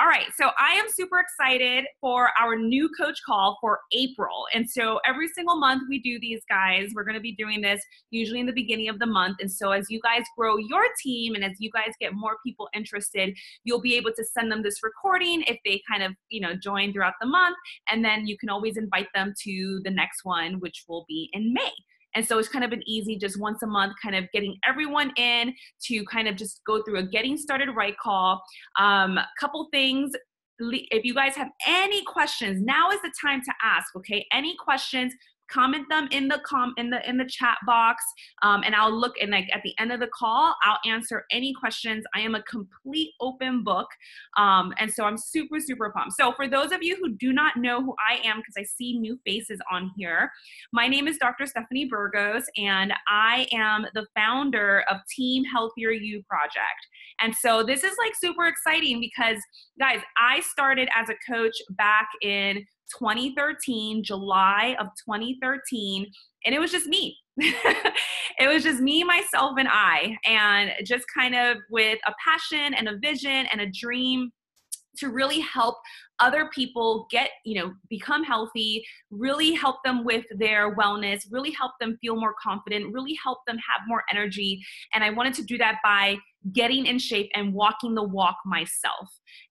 All right, so I am super excited for our new coach call for April. And so every single month we do these guys. We're going to be doing this usually in the beginning of the month. And so as you guys grow your team and as you guys get more people interested, you'll be able to send them this recording if they kind of, you know, join throughout the month. And then you can always invite them to the next one, which will be in May. And so it's kind of an easy, just once a month, kind of getting everyone in to kind of just go through a getting started right call. Um, couple things if you guys have any questions, now is the time to ask, okay? Any questions, comment them in the com in the in the chat box um, and i'll look and like at the end of the call i'll answer any questions. I am a complete open book um, and so i'm super super pumped. So for those of you who do not know who i am because i see new faces on here my name is dr stephanie burgos and i am the founder of team healthier you project and so this is like super exciting because guys i started as a coach back in 2013, July of 2013, and it was just me. it was just me, myself, and I, and just kind of with a passion and a vision and a dream to really help other people get you know become healthy really help them with their wellness really help them feel more confident really help them have more energy. And i wanted to do that by getting in shape and walking the walk myself.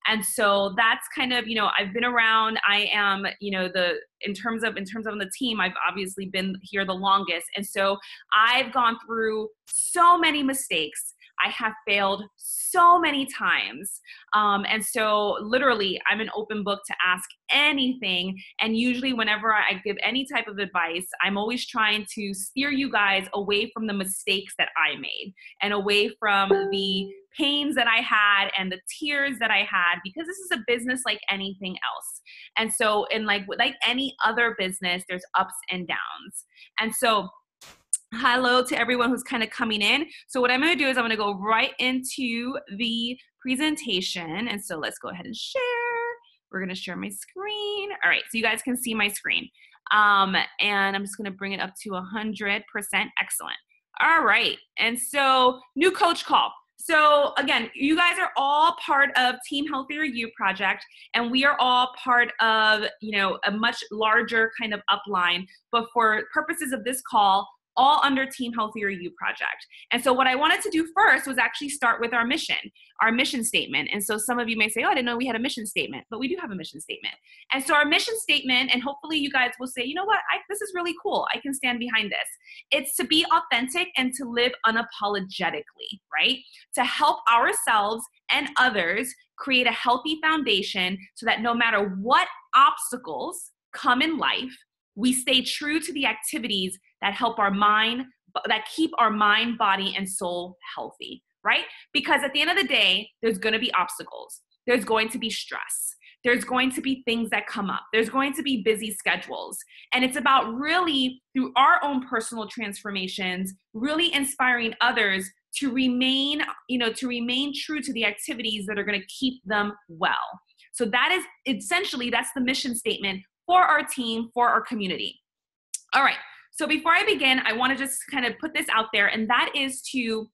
And so that's kind of you know i've been around. I am you know the in terms of in terms of the team i've obviously been here the longest. And so i've gone through so many mistakes I have failed so many times. Um, and so, literally, I'm an open book to ask anything. And usually, whenever I give any type of advice, I'm always trying to steer you guys away from the mistakes that I made and away from the pains that I had and the tears that I had because this is a business like anything else. And so, in like like any other business, there's ups and downs. And so, hello to everyone who's kind of coming in. So what I'm going to do is I'm going to go right into the presentation. And so let's go ahead and share. We're going to share my screen. All right, so you guys can see my screen. Um, and I'm just going to bring it up to 100%. Excellent. All right, and so new coach call. So again, you guys are all part of Team Healthier You project, and we are all part of you know a much larger kind of upline. But for purposes of this call, all under Team Healthier You project. And so, what I wanted to do first was actually start with our mission, our mission statement. And so, some of you may say, Oh, I didn't know we had a mission statement, but we do have a mission statement. And so, our mission statement, and hopefully, you guys will say, You know what, I, this is really cool. I can stand behind this. It's to be authentic and to live unapologetically, right? To help ourselves and others create a healthy foundation so that no matter what obstacles come in life, we stay true to the activities that help our mind, that keep our mind, body, and soul healthy, right? Because at the end of the day, there's going to be obstacles, there's going to be stress. There's going to be things that come up. There's going to be busy schedules. And it's about really, through our own personal transformations, really inspiring others to remain, you know, to remain true to the activities that are going to keep them well. So that is essentially that's the mission statement for our team, for our community. All right, so before I begin, I want to just kind of put this out there, and that is to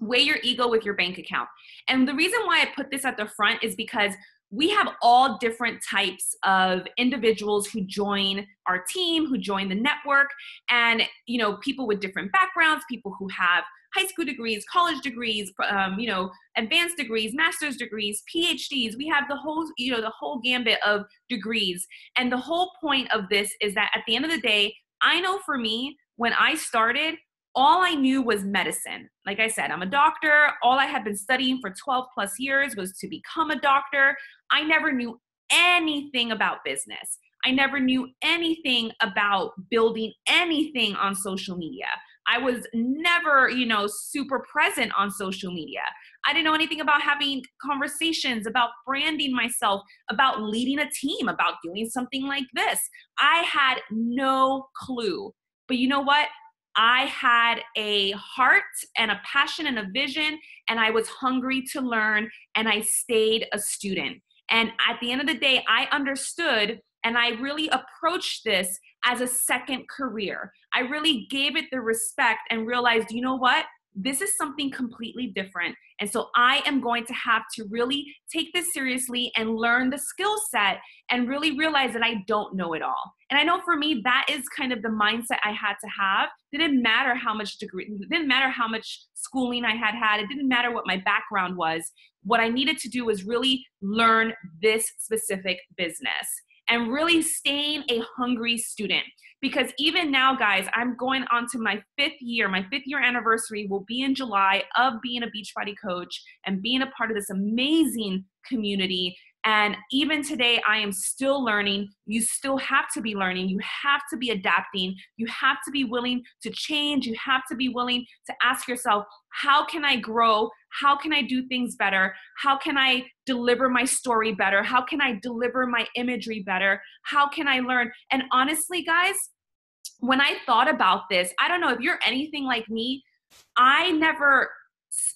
weigh your ego with your bank account. And the reason why I put this at the front is because we have all different types of individuals who join our team, who join the network, and you know, people with different backgrounds, people who have high school degrees, college degrees, um, you know, advanced degrees, master's degrees, PhDs. We have the whole, you know, the whole gambit of degrees. And the whole point of this is that at the end of the day, I know for me, when I started, all I knew was medicine. Like I said, I'm a doctor. All I had been studying for 12 plus years was to become a doctor. I never knew anything about business. I never knew anything about building anything on social media. I was never, you know, super present on social media. I didn't know anything about having conversations, about branding myself, about leading a team, about doing something like this. I had no clue. But you know what? I had a heart and a passion and a vision, and I was hungry to learn, and I stayed a student. And at the end of the day, I understood and I really approached this as a second career. I really gave it the respect and realized, you know what? this is something completely different. And so I am going to have to really take this seriously and learn the skill set and really realize that I don't know it all. And I know for me, that is kind of the mindset I had to have. It didn't matter how much degree, it didn't matter how much schooling I had had, it didn't matter what my background was. What I needed to do was really learn this specific business and really staying a hungry student. Because even now, guys, I'm going on to my fifth year. My fifth year anniversary will be in July of being a Beachbody coach and being a part of this amazing community. And even today, I am still learning. You still have to be learning. You have to be adapting. You have to be willing to change. You have to be willing to ask yourself, how can I grow? How can I do things better? How can I deliver my story better? How can I deliver my imagery better? How can I learn? And honestly, guys, when I thought about this, I don't know if you're anything like me, I never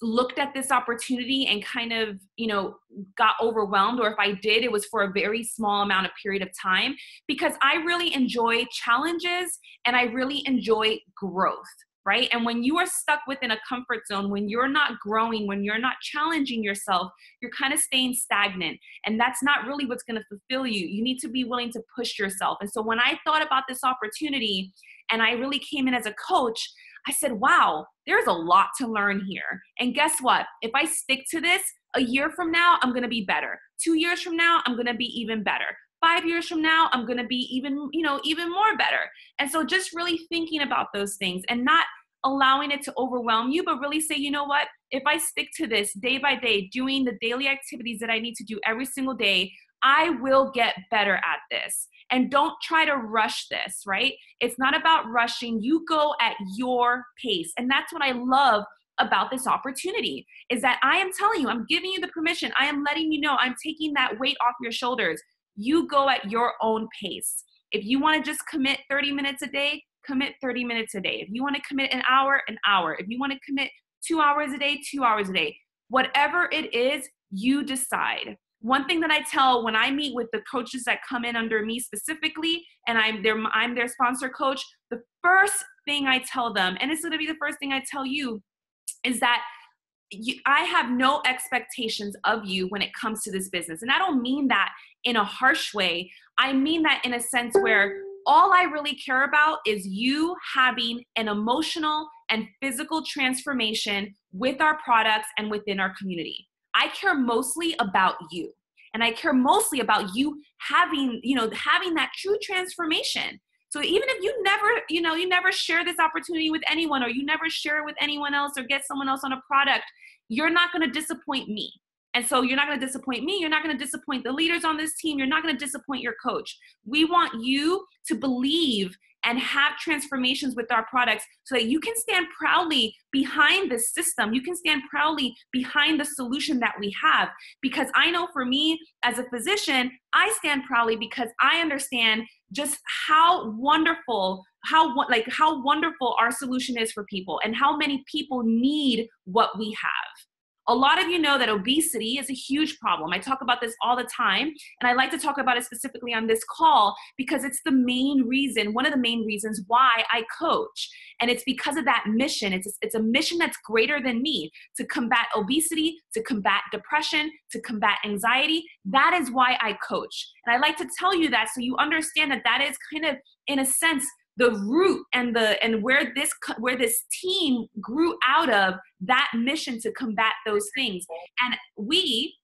looked at this opportunity and kind of you know got overwhelmed or if i did it was for a very small amount of period of time because i really enjoy challenges and i really enjoy growth right? And when you are stuck within a comfort zone when you're not growing when you're not challenging yourself you're kind of staying stagnant and that's not really what's going to fulfill you. You need to be willing to push yourself. And so when i thought about this opportunity and i really came in as a coach I said, wow, there's a lot to learn here. And guess what? If I stick to this, a year from now, I'm gonna be better. Two years from now, I'm gonna be even better. Five years from now, I'm gonna be even, you know, even more better. And so just really thinking about those things and not allowing it to overwhelm you, but really say, you know what? If I stick to this day by day, doing the daily activities that I need to do every single day, I will get better at this. And don't try to rush this, right? It's not about rushing. You go at your pace. And that's what I love about this opportunity is that I am telling you, I'm giving you the permission. I am letting you know I'm taking that weight off your shoulders. You go at your own pace. If you want to just commit 30 minutes a day, commit 30 minutes a day. If you want to commit an hour, an hour. If you want to commit two hours a day, two hours a day. Whatever it is, you decide one thing that I tell when I meet with the coaches that come in under me specifically, and I'm their I'm their sponsor coach, the first thing I tell them, and it's going to be the first thing I tell you, is that you, I have no expectations of you when it comes to this business, and I don't mean that in a harsh way. I mean that in a sense where all I really care about is you having an emotional and physical transformation with our products and within our community. I care mostly about you. And I care mostly about you having, you know, having that true transformation. So even if you never, you know, you never share this opportunity with anyone or you never share it with anyone else or get someone else on a product, you're not going to disappoint me. And so you're not going to disappoint me. You're not going to disappoint the leaders on this team. You're not going to disappoint your coach. We want you to believe and have transformations with our products so that you can stand proudly behind the system. You can stand proudly behind the solution that we have. Because I know for me as a physician, I stand proudly because I understand just how wonderful how like how wonderful our solution is for people and how many people need what we have a lot of you know that obesity is a huge problem. I talk about this all the time, and I like to talk about it specifically on this call because it's the main reason, one of the main reasons why I coach. And it's because of that mission. It's a, it's a mission that's greater than me to combat obesity, to combat depression, to combat anxiety. That is why I coach. And I like to tell you that so you understand that that is kind of, in a sense, the root and the and where this where this team grew out of that mission to combat those things. And we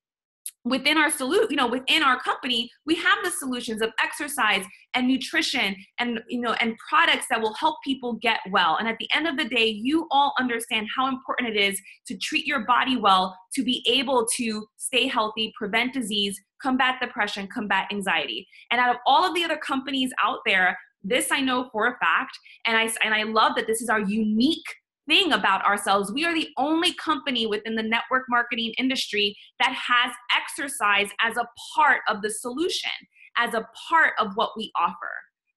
within our salute you know within our company we have the solutions of exercise and nutrition and you know and products that will help people get well. And at the end of the day you all understand how important it is to treat your body well to be able to stay healthy prevent disease combat depression combat anxiety. And out of all of the other companies out there this I know for a fact, and I and I love that this is our unique thing about ourselves. We are the only company within the network marketing industry that has exercise as a part of the solution, as a part of what we offer.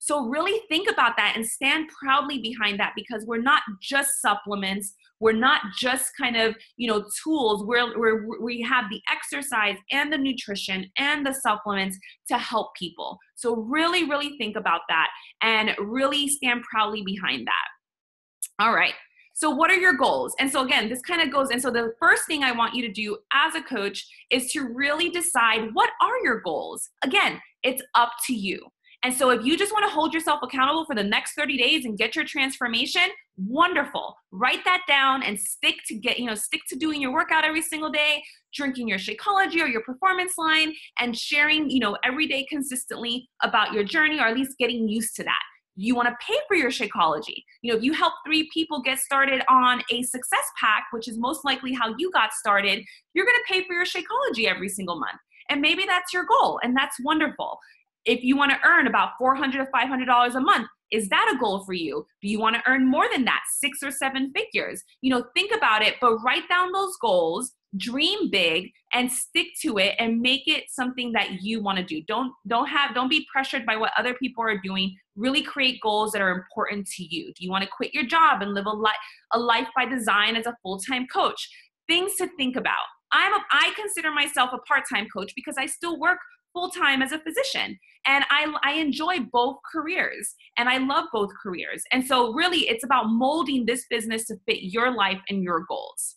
So really think about that and stand proudly behind that because we're not just supplements. We're not just kind of, you know, tools. We're, we're, we have the exercise and the nutrition and the supplements to help people. So really, really think about that and really stand proudly behind that. All right. So, what are your goals? And so, again, this kind of goes. And so, the first thing I want you to do as a coach is to really decide what are your goals. Again, it's up to you. And so, if you just want to hold yourself accountable for the next 30 days and get your transformation, wonderful. Write that down and stick to get, you know, stick to doing your workout every single day, drinking your Shakeology or your performance line, and sharing, you know, every day consistently about your journey or at least getting used to that you want to pay for your Shakeology. You know, if you help three people get started on a success pack, which is most likely how you got started, you're going to pay for your Shakeology every single month. And maybe that's your goal, and that's wonderful. If you want to earn about 400 to $500 a month, is that a goal for you? Do you want to earn more than that, six or seven figures? You know, think about it, but write down those goals dream big and stick to it and make it something that you want to do. Don't don't have don't be pressured by what other people are doing. Really create goals that are important to you. Do you want to quit your job and live a life a life by design as a full-time coach? Things to think about. I'm a, i consider myself a part-time coach because i still work full-time as a physician and I, I enjoy both careers and i love both careers and so really it's about molding this business to fit your life and your goals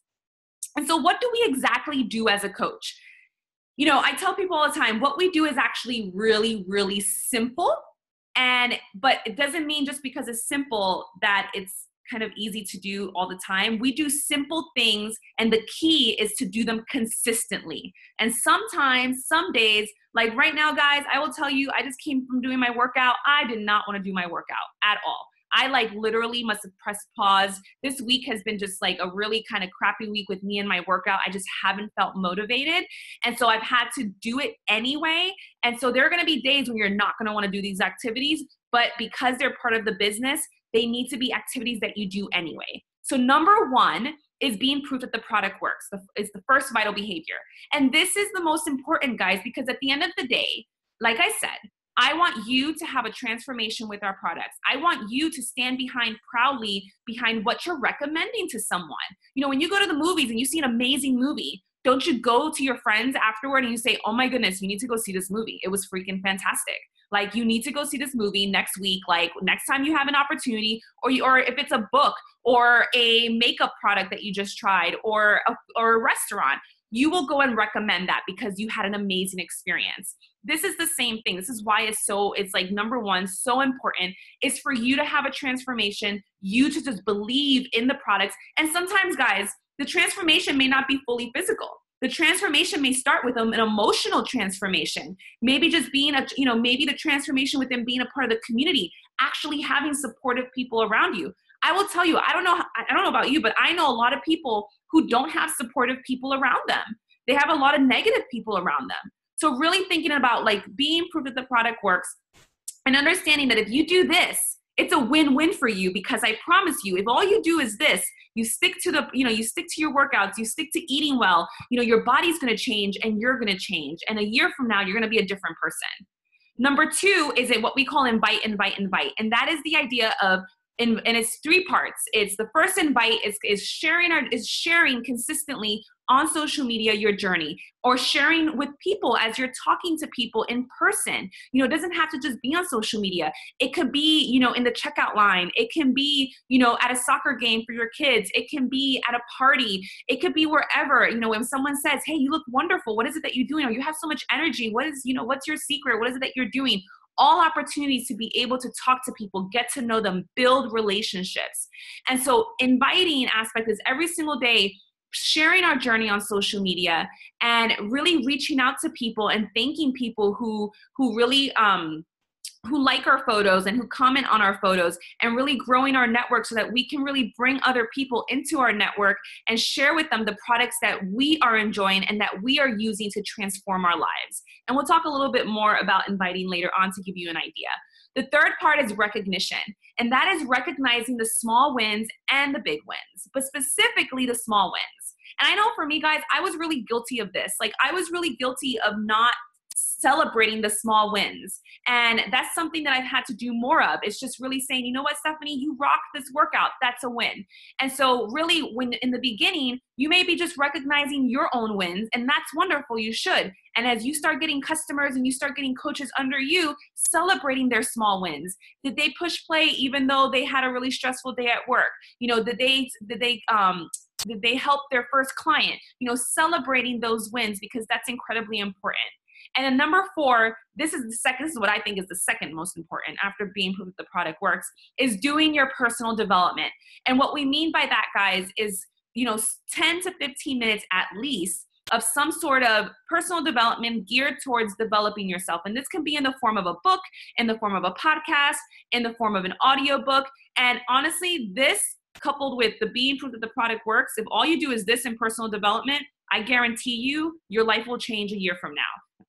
and so, what do we exactly do as a coach? You know, I tell people all the time what we do is actually really, really simple. And, but it doesn't mean just because it's simple that it's kind of easy to do all the time. We do simple things, and the key is to do them consistently. And sometimes, some days, like right now, guys, I will tell you, I just came from doing my workout. I did not want to do my workout at all. I like literally must have pressed pause. This week has been just like a really kind of crappy week with me and my workout. I just haven't felt motivated. And so I've had to do it anyway. And so there are going to be days when you're not going to want to do these activities, but because they're part of the business, they need to be activities that you do anyway. So number 1 is being proof that the product works. is the first vital behavior. And this is the most important, guys, because at the end of the day, like I said, I want you to have a transformation with our products. I want you to stand behind proudly behind what you're recommending to someone. You know, when you go to the movies and you see an amazing movie, don't you go to your friends afterward and you say, "Oh my goodness, you need to go see this movie. It was freaking fantastic." Like you need to go see this movie next week. Like next time you have an opportunity, or you, or if it's a book or a makeup product that you just tried, or a, or a restaurant, you will go and recommend that because you had an amazing experience this is the same thing this is why it's so it's like number one so important is for you to have a transformation you to just believe in the products and sometimes guys the transformation may not be fully physical. The transformation may start with an emotional transformation. Maybe just being a you know maybe the transformation within being a part of the community actually having supportive people around you. I will tell you i don't know i don't know about you but i know a lot of people who don't have supportive people around them. They have a lot of negative people around them. So really thinking about like being proof that the product works and understanding that if you do this, it's a win-win for you because I promise you, if all you do is this, you stick to the, you know, you stick to your workouts, you stick to eating well, you know, your body's gonna change and you're gonna change. And a year from now, you're gonna be a different person. Number two is it what we call invite, invite, invite. And that is the idea of and, and it's three parts. It's the first invite is, is sharing our is sharing consistently on social media your journey or sharing with people as you're talking to people in person. You know, it doesn't have to just be on social media. It could be, you know, in the checkout line. It can be, you know, at a soccer game for your kids. It can be at a party. It could be wherever, you know, when someone says, "Hey, you look wonderful. What is it that you're doing? Or you have so much energy. What is, you know, what's your secret? What is it that you're doing?" all opportunities to be able to talk to people, get to know them, build relationships. And so, inviting aspect is every single day sharing our journey on social media and really reaching out to people and thanking people who who really um who like our photos and who comment on our photos and really growing our network so that we can really bring other people into our network and share with them the products that we are enjoying and that we are using to transform our lives. And we'll talk a little bit more about inviting later on to give you an idea. The third part is recognition, and that is recognizing the small wins and the big wins, but specifically the small wins. And I know for me, guys, I was really guilty of this. Like, I was really guilty of not celebrating the small wins. And that's something that I've had to do more of. It's just really saying, you know what, Stephanie, you rock this workout. That's a win. And so, really, when in the beginning, you may be just recognizing your own wins, and that's wonderful. You should. And as you start getting customers and you start getting coaches under you, celebrating their small wins. Did they push play even though they had a really stressful day at work? You know, did they did they um did they help their first client? You know, celebrating those wins because that's incredibly important. And then number four, this is the second, this is what I think is the second most important after being proof that the product works, is doing your personal development. And what we mean by that, guys, is you know 10 to 15 minutes at least of some sort of personal development geared towards developing yourself. And this can be in the form of a book, in the form of a podcast, in the form of an audio book. And honestly, this coupled with the being proof that the product works, if all you do is this in personal development, I guarantee you your life will change a year from now.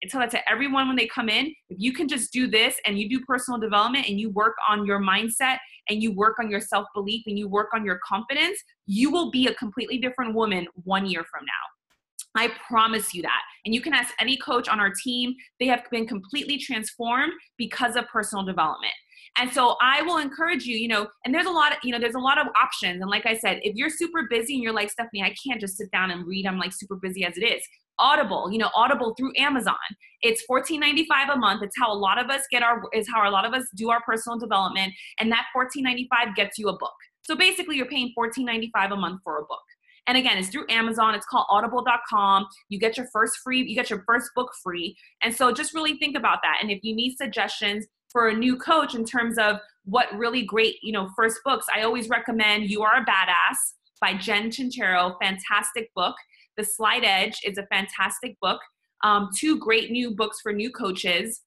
I tell that to everyone when they come in. If you can just do this and you do personal development and you work on your mindset and you work on your self belief and you work on your confidence, you will be a completely different woman one year from now. I promise you that. And you can ask any coach on our team, they have been completely transformed because of personal development. And so I will encourage you, you know, and there's a lot of, you know, there's a lot of options. And like I said, if you're super busy and you're like, Stephanie, I can't just sit down and read, I'm like super busy as it is. Audible, you know, Audible through Amazon. It's $14.95 a month. It's how a lot of us get our is how a lot of us do our personal development. And that $14.95 gets you a book. So basically you're paying $14.95 a month for a book. And again, it's through Amazon. It's called audible.com. You get your first free, you get your first book free. And so just really think about that. And if you need suggestions for a new coach in terms of what really great, you know, first books, I always recommend You Are a Badass by Jen Sincero. Fantastic book. The Slight Edge is a fantastic book. Um, two great new books for new coaches.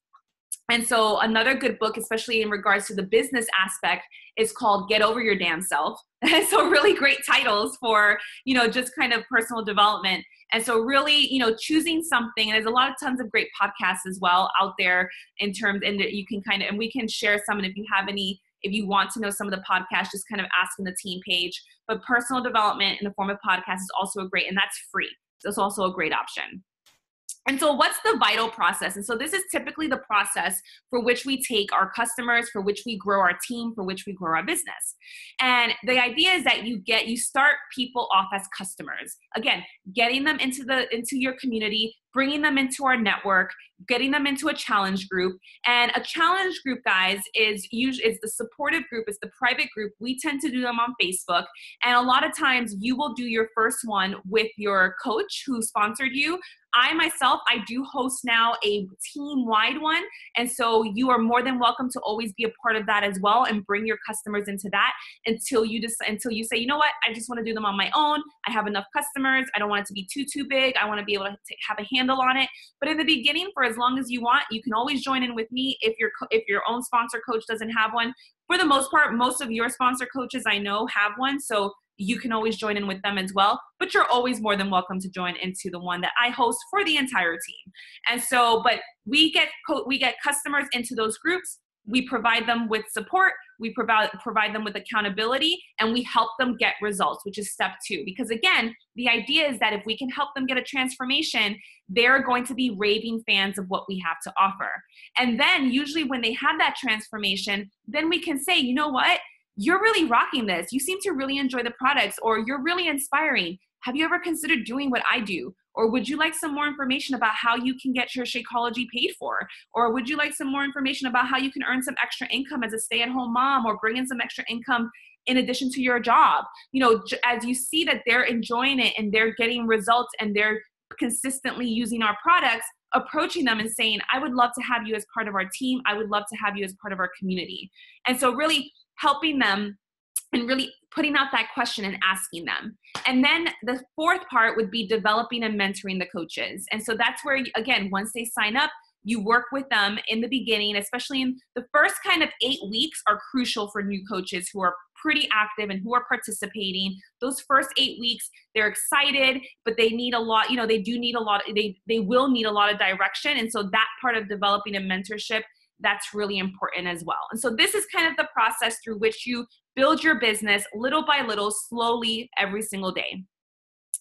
And so, another good book, especially in regards to the business aspect, is called Get Over Your Damn Self. so, really great titles for, you know, just kind of personal development. And so, really, you know, choosing something, and there's a lot of tons of great podcasts as well out there in terms, and you can kind of, and we can share some. And if you have any if you want to know some of the podcasts, just kind of ask in the team page. But personal development in the form of podcast is also a great, and that's free. So it's also a great option. And so, what's the vital process? And so, this is typically the process for which we take our customers, for which we grow our team, for which we grow our business. And the idea is that you get, you start people off as customers. Again, getting them into the into your community, bringing them into our network, getting them into a challenge group. And a challenge group, guys, is usually is the supportive group, it's the private group. We tend to do them on Facebook. And a lot of times you will do your first one with your coach who sponsored you. I myself, I do host now a team wide one. And so you are more than welcome to always be a part of that as well and bring your customers into that until you just until you say, you know what, I just want to do them on my own. I have enough customers. I don't want it to be too, too big. I want to be able to have a handle on it. But in the beginning, for as long as you want, you can always join in with me if your if your own sponsor coach doesn't have one. For the most part, most of your sponsor coaches I know have one. So you can always join in with them as well. But you're always more than welcome to join into the one that I host for the entire team. And so, but we get we get customers into those groups. We provide them with support. We provide provide them with accountability, and we help them get results, which is step two. Because again, the idea is that if we can help them get a transformation, they're going to be raving fans of what we have to offer. And then usually when they have that transformation, then we can say, you know what? you're really rocking this. You seem to really enjoy the products, or you're really inspiring. Have you ever considered doing what I do? Or would you like some more information about how you can get your Shakeology paid for? Or would you like some more information about how you can earn some extra income as a stay at home mom or bring in some extra income in addition to your job? You know, as you see that they're enjoying it and they're getting results and they're consistently using our products, approaching them and saying, I would love to have you as part of our team. I would love to have you as part of our community. And so, really, helping them and really putting out that question and asking them. And then the fourth part would be developing and mentoring the coaches. And so that's where, again, once they sign up, you work with them in the beginning, especially in the first kind of eight weeks are crucial for new coaches who are pretty active and who are participating. Those first eight weeks, they're excited, but they need a lot, you know, they do need a lot, they, they will need a lot of direction. And so that part of developing a mentorship that's really important as well. And so this is kind of the process through which you build your business little by little, slowly every single day.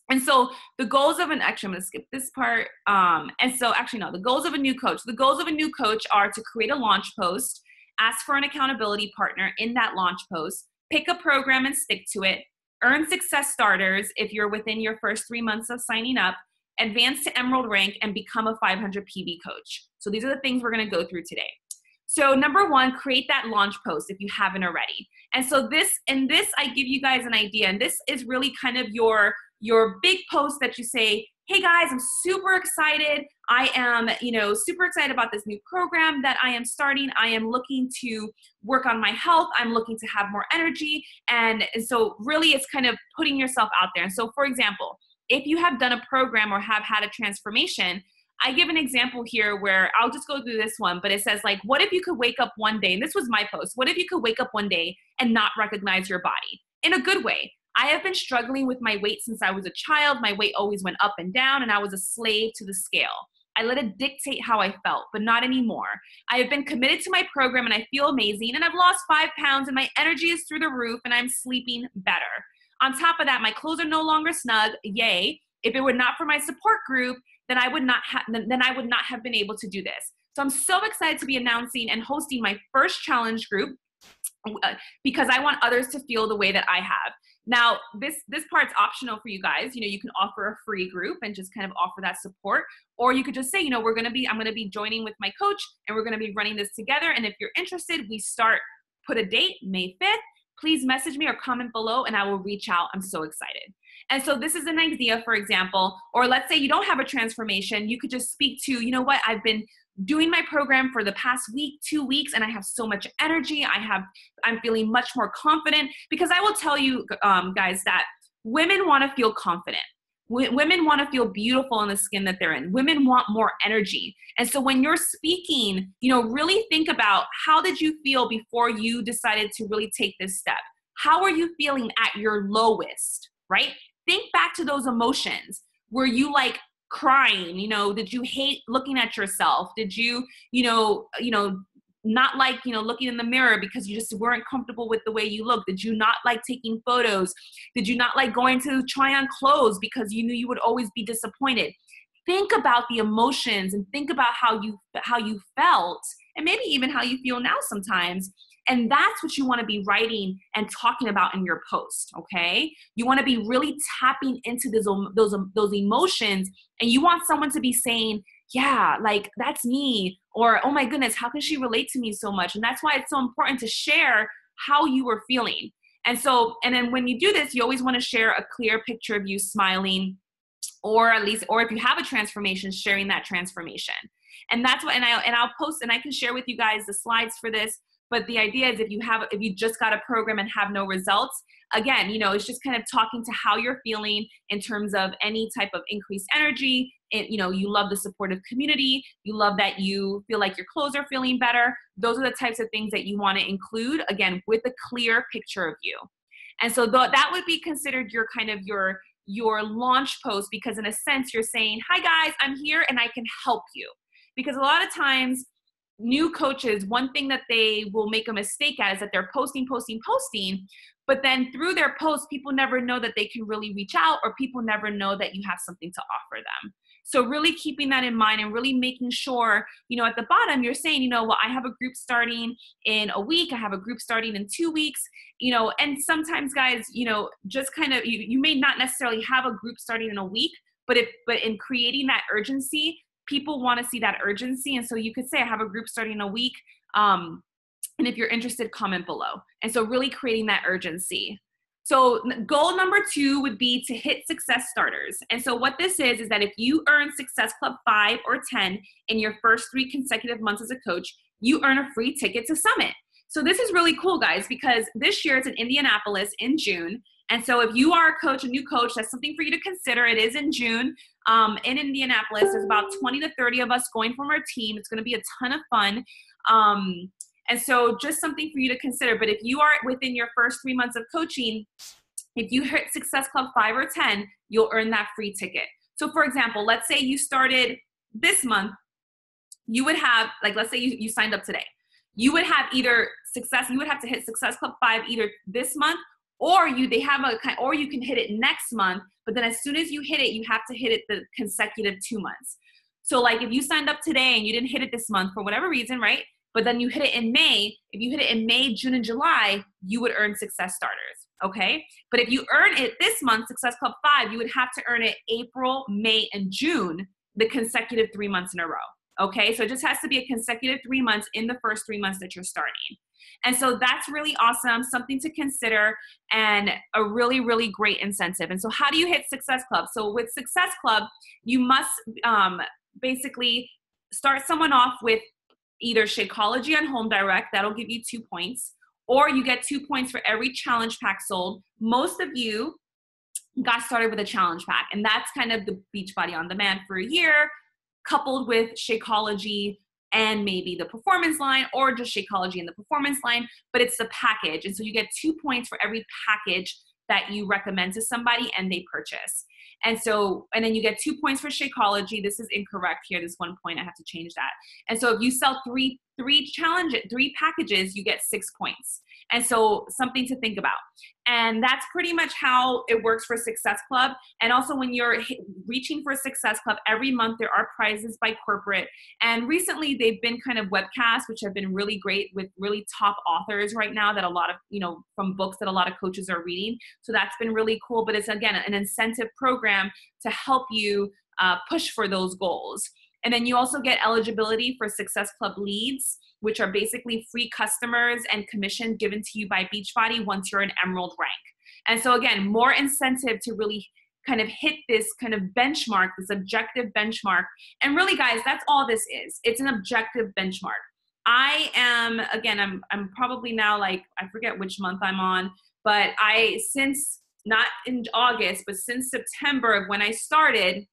And so the goals of an actually, I'm gonna skip this part. Um, and so actually, no, the goals of a new coach. The goals of a new coach are to create a launch post, ask for an accountability partner in that launch post, pick a program and stick to it, earn success starters if you're within your first three months of signing up, advance to emerald rank, and become a 500 PV coach. So these are the things we're gonna go through today. So number one, create that launch post if you haven't already. And so this, and this, I give you guys an idea, and this is really kind of your your big post that you say, hey guys, I'm super excited. I am, you know, super excited about this new program that I am starting. I am looking to work on my health. I'm looking to have more energy. And, and so, really, it's kind of putting yourself out there. And so, for example, if you have done a program or have had a transformation, I give an example here where I'll just go through this one, but it says, like, what if you could wake up one day, and this was my post, what if you could wake up one day and not recognize your body in a good way? I have been struggling with my weight since I was a child. My weight always went up and down, and I was a slave to the scale. I let it dictate how I felt, but not anymore. I have been committed to my program and I feel amazing, and I've lost five pounds, and my energy is through the roof, and I'm sleeping better. On top of that, my clothes are no longer snug. Yay. If it were not for my support group, then I would not have then I would not have been able to do this. So I'm so excited to be announcing and hosting my first challenge group uh, because I want others to feel the way that I have. Now, this this part's optional for you guys. You know, you can offer a free group and just kind of offer that support, or you could just say, you know, we're gonna be, I'm gonna be joining with my coach, and we're gonna be running this together. And if you're interested, we start. Put a date, May 5th. Please message me or comment below, and I will reach out. I'm so excited. And so this is an idea, for example, or let's say you don't have a transformation, you could just speak to, you know what, I've been doing my program for the past week, two weeks, and I have so much energy. I have, I'm feeling much more confident because I will tell you, um, guys, that women want to feel confident. W- women want to feel beautiful in the skin that they're in. Women want more energy. And so when you're speaking, you know, really think about how did you feel before you decided to really take this step? How are you feeling at your lowest, right? Think back to those emotions. Were you like crying you know did you hate looking at yourself did you you know you know not like you know looking in the mirror because you just weren't comfortable with the way you look did you not like taking photos? Did you not like going to try on clothes because you knew you would always be disappointed? Think about the emotions and think about how you how you felt and maybe even how you feel now sometimes. And that's what you want to be writing and talking about in your post, okay? You want to be really tapping into those, those, those emotions and you want someone to be saying, yeah, like that's me, or oh my goodness, how can she relate to me so much? And that's why it's so important to share how you were feeling. And so, and then when you do this, you always want to share a clear picture of you smiling, or at least, or if you have a transformation, sharing that transformation. And that's what, and I and I'll post and I can share with you guys the slides for this but the idea is if you have if you just got a program and have no results again you know it's just kind of talking to how you're feeling in terms of any type of increased energy and you know you love the supportive community you love that you feel like your clothes are feeling better. Those are the types of things that you want to include again with a clear picture of you. And so th- that would be considered your kind of your your launch post because in a sense you're saying hi guys i'm here and i can help you. Because a lot of times new coaches, one thing that they will make a mistake at is that they're posting, posting, posting, but then through their posts, people never know that they can really reach out or people never know that you have something to offer them. So really keeping that in mind and really making sure, you know, at the bottom you're saying, you know, well, I have a group starting in a week, I have a group starting in two weeks, you know, and sometimes guys, you know, just kind of you, you may not necessarily have a group starting in a week, but if but in creating that urgency, people want to see that urgency. And so you could say, I have a group starting in a week. Um, and if you're interested, comment below. And so really creating that urgency. So goal number two would be to hit success starters. And so what this is, is that if you earn Success Club 5 or 10 in your first three consecutive months as a coach, you earn a free ticket to Summit. So this is really cool, guys, because this year it's in Indianapolis in June. And so if you are a coach, a new coach, that's something for you to consider. It is in June um, in Indianapolis. There's about 20 to 30 of us going from our team. It's going to be a ton of fun. Um, and so just something for you to consider. But if you are within your first three months of coaching, if you hit Success Club 5 or 10, you'll earn that free ticket. So for example, let's say you started this month, you would have, like let's say you, you signed up today. You would have either success, you would have to hit Success Club 5 either this month or you they have a or you can hit it next month but then as soon as you hit it you have to hit it the consecutive two months so like if you signed up today and you didn't hit it this month for whatever reason right but then you hit it in may if you hit it in may june and july you would earn success starters okay but if you earn it this month success club 5 you would have to earn it april may and june the consecutive three months in a row okay so it just has to be a consecutive three months in the first three months that you're starting and so that's really awesome, something to consider, and a really, really great incentive. And so, how do you hit Success Club? So, with Success Club, you must um, basically start someone off with either Shakeology on Home Direct, that'll give you two points, or you get two points for every challenge pack sold. Most of you got started with a challenge pack, and that's kind of the Beachbody on Demand for a year, coupled with Shakeology and maybe the performance line or just Shakeology and the performance line, but it's the package. And so you get two points for every package that you recommend to somebody and they purchase. And so, and then you get two points for Shakeology. This is incorrect here. This one point, I have to change that. And so if you sell three, three challenge, three packages, you get six points. And so something to think about. And that's pretty much how it works for Success Club. And also when you're reaching for Success Club, every month there are prizes by corporate. And recently they've been kind of webcasts, which have been really great with really top authors right now that a lot of, you know, from books that a lot of coaches are reading. So that's been really cool. But it's again an incentive program to help you uh, push for those goals. And then you also get eligibility for Success Club leads which are basically free customers and commission given to you by Beachbody once you're an emerald rank. And so, again, more incentive to really kind of hit this kind of benchmark, this objective benchmark. And really, guys, that's all this is it's an objective benchmark. I am, again, I'm, I'm probably now like, I forget which month I'm on, but I, since not in August, but since September of when I started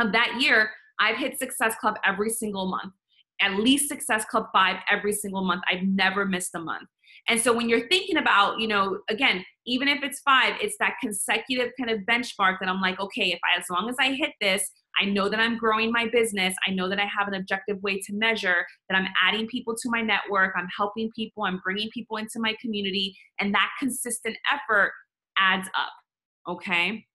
of that year, I've hit Success Club every single month at least Success Club 5 every single month. I've never missed a month. And so when you're thinking about, you know, again, even if it's five, it's that consecutive kind of benchmark that I'm like, okay, if I, as long as I hit this, I know that I'm growing my business. I know that I have an objective way to measure that I'm adding people to my network. I'm helping people. I'm bringing people into my community. And that consistent effort adds up. Okay.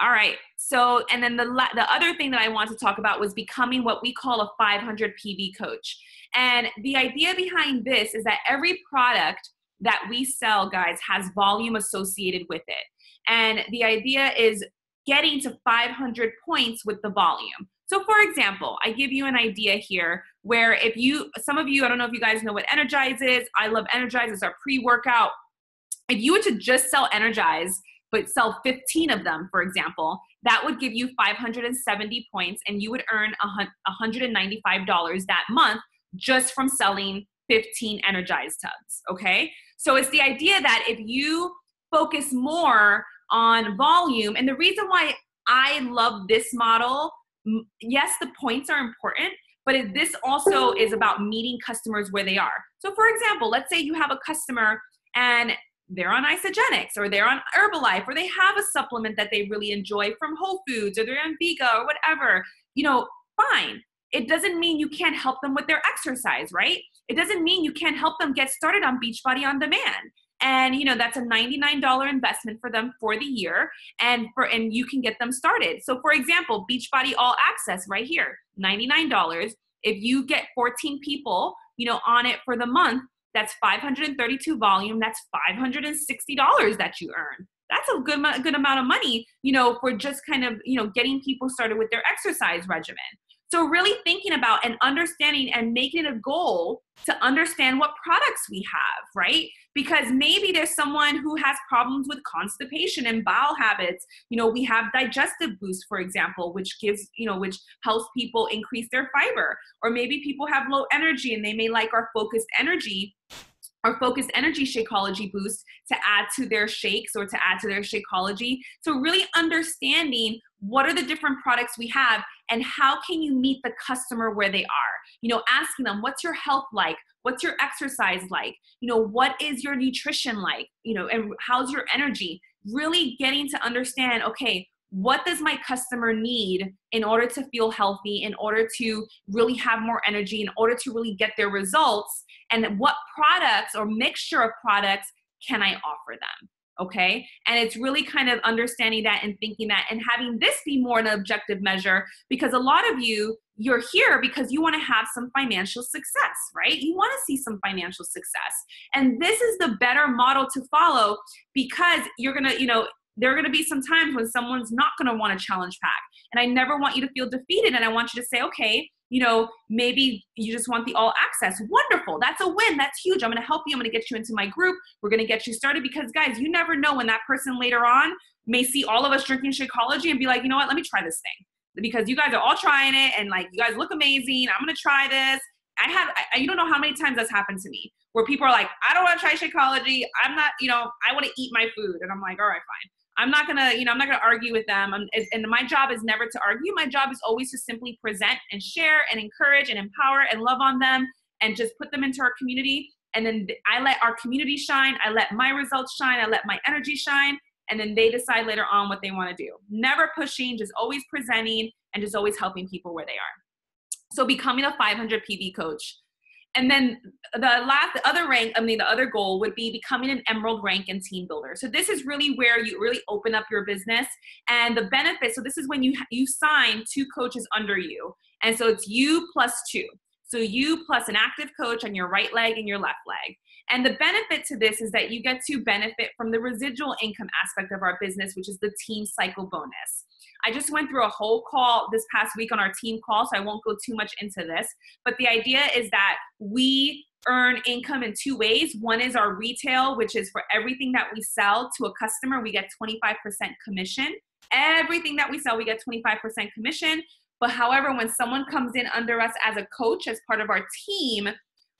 All right. So, and then the the other thing that I want to talk about was becoming what we call a 500 PV coach. And the idea behind this is that every product that we sell, guys, has volume associated with it. And the idea is getting to 500 points with the volume. So, for example, I give you an idea here where if you, some of you, I don't know if you guys know what Energize is. I love Energize. It's our pre workout. If you were to just sell Energize but sell 15 of them, for example, that would give you 570 points and you would earn $195 that month just from selling 15 energized tubs. Okay. So it's the idea that if you focus more on volume, and the reason why I love this model, yes, the points are important, but this also is about meeting customers where they are. So, for example, let's say you have a customer and they're on Isagenix or they're on Herbalife or they have a supplement that they really enjoy from Whole Foods or they're on Vega or whatever, you know, fine. It doesn't mean you can't help them with their exercise, right? It doesn't mean you can't help them get started on Beachbody on demand. And you know that's a $99 investment for them for the year and for and you can get them started. So for example, Beachbody All Access right here, $99. If you get 14 people, you know, on it for the month, that's 532 volume. That's $560 that you earn. That's a good, good amount of money, you know, for just kind of, you know, getting people started with their exercise regimen. So really thinking about and understanding and making it a goal to understand what products we have, right? Because maybe there's someone who has problems with constipation and bowel habits. You know, we have digestive boost, for example, which gives, you know, which helps people increase their fiber. Or maybe people have low energy and they may like our focused energy our focused energy shakeology boost to add to their shakes or to add to their shakeology. So really understanding what are the different products we have and how can you meet the customer where they are? You know asking them what's your health like? What's your exercise like? You know what is your nutrition like? You know and how's your energy? Really getting to understand okay what does my customer need in order to feel healthy in order to really have more energy in order to really get their results and what products or mixture of products can i offer them okay? And it's really kind of understanding that and thinking that and having this be more an objective measure because a lot of you you're here because you want to have some financial success right? You want to see some financial success. And this is the better model to follow because you're gonna you know there are going to be some times when someone's not going to want to challenge pack and i never want you to feel defeated and i want you to say okay you know, maybe you just want the all access. Wonderful. That's a win. That's huge. I'm going to help you. I'm going to get you into my group. We're going to get you started because, guys, you never know when that person later on may see all of us drinking Shakeology and be like, you know what, let me try this thing. Because you guys are all trying it and like, you guys look amazing. I'm going to try this. I have, I, you don't know how many times that's happened to me where people are like, I don't want to try Shakeology. I'm not, you know, I want to eat my food. And I'm like, all right, fine. I'm not gonna, you know, I'm not gonna argue with them. I'm, and my job is never to argue. My job is always to simply present and share and encourage and empower and love on them and just put them into our community. And then I let our community shine. I let my results shine. I let my energy shine. And then they decide later on what they want to do. Never pushing, just always presenting and just always helping people where they are. So becoming a 500 PV coach and then the last the other rank i mean the other goal would be becoming an emerald rank and team builder. So this is really where you really open up your business and the benefit so this is when you you sign two coaches under you. And so it's you plus two. So you plus an active coach on your right leg and your left leg. And the benefit to this is that you get to benefit from the residual income aspect of our business which is the team cycle bonus I just went through a whole call this past week on our team call, so I won't go too much into this. But the idea is that we earn income in two ways. One is our retail, which is for everything that we sell to a customer, we get 25% commission. Everything that we sell, we get 25% commission. But however, when someone comes in under us as a coach, as part of our team,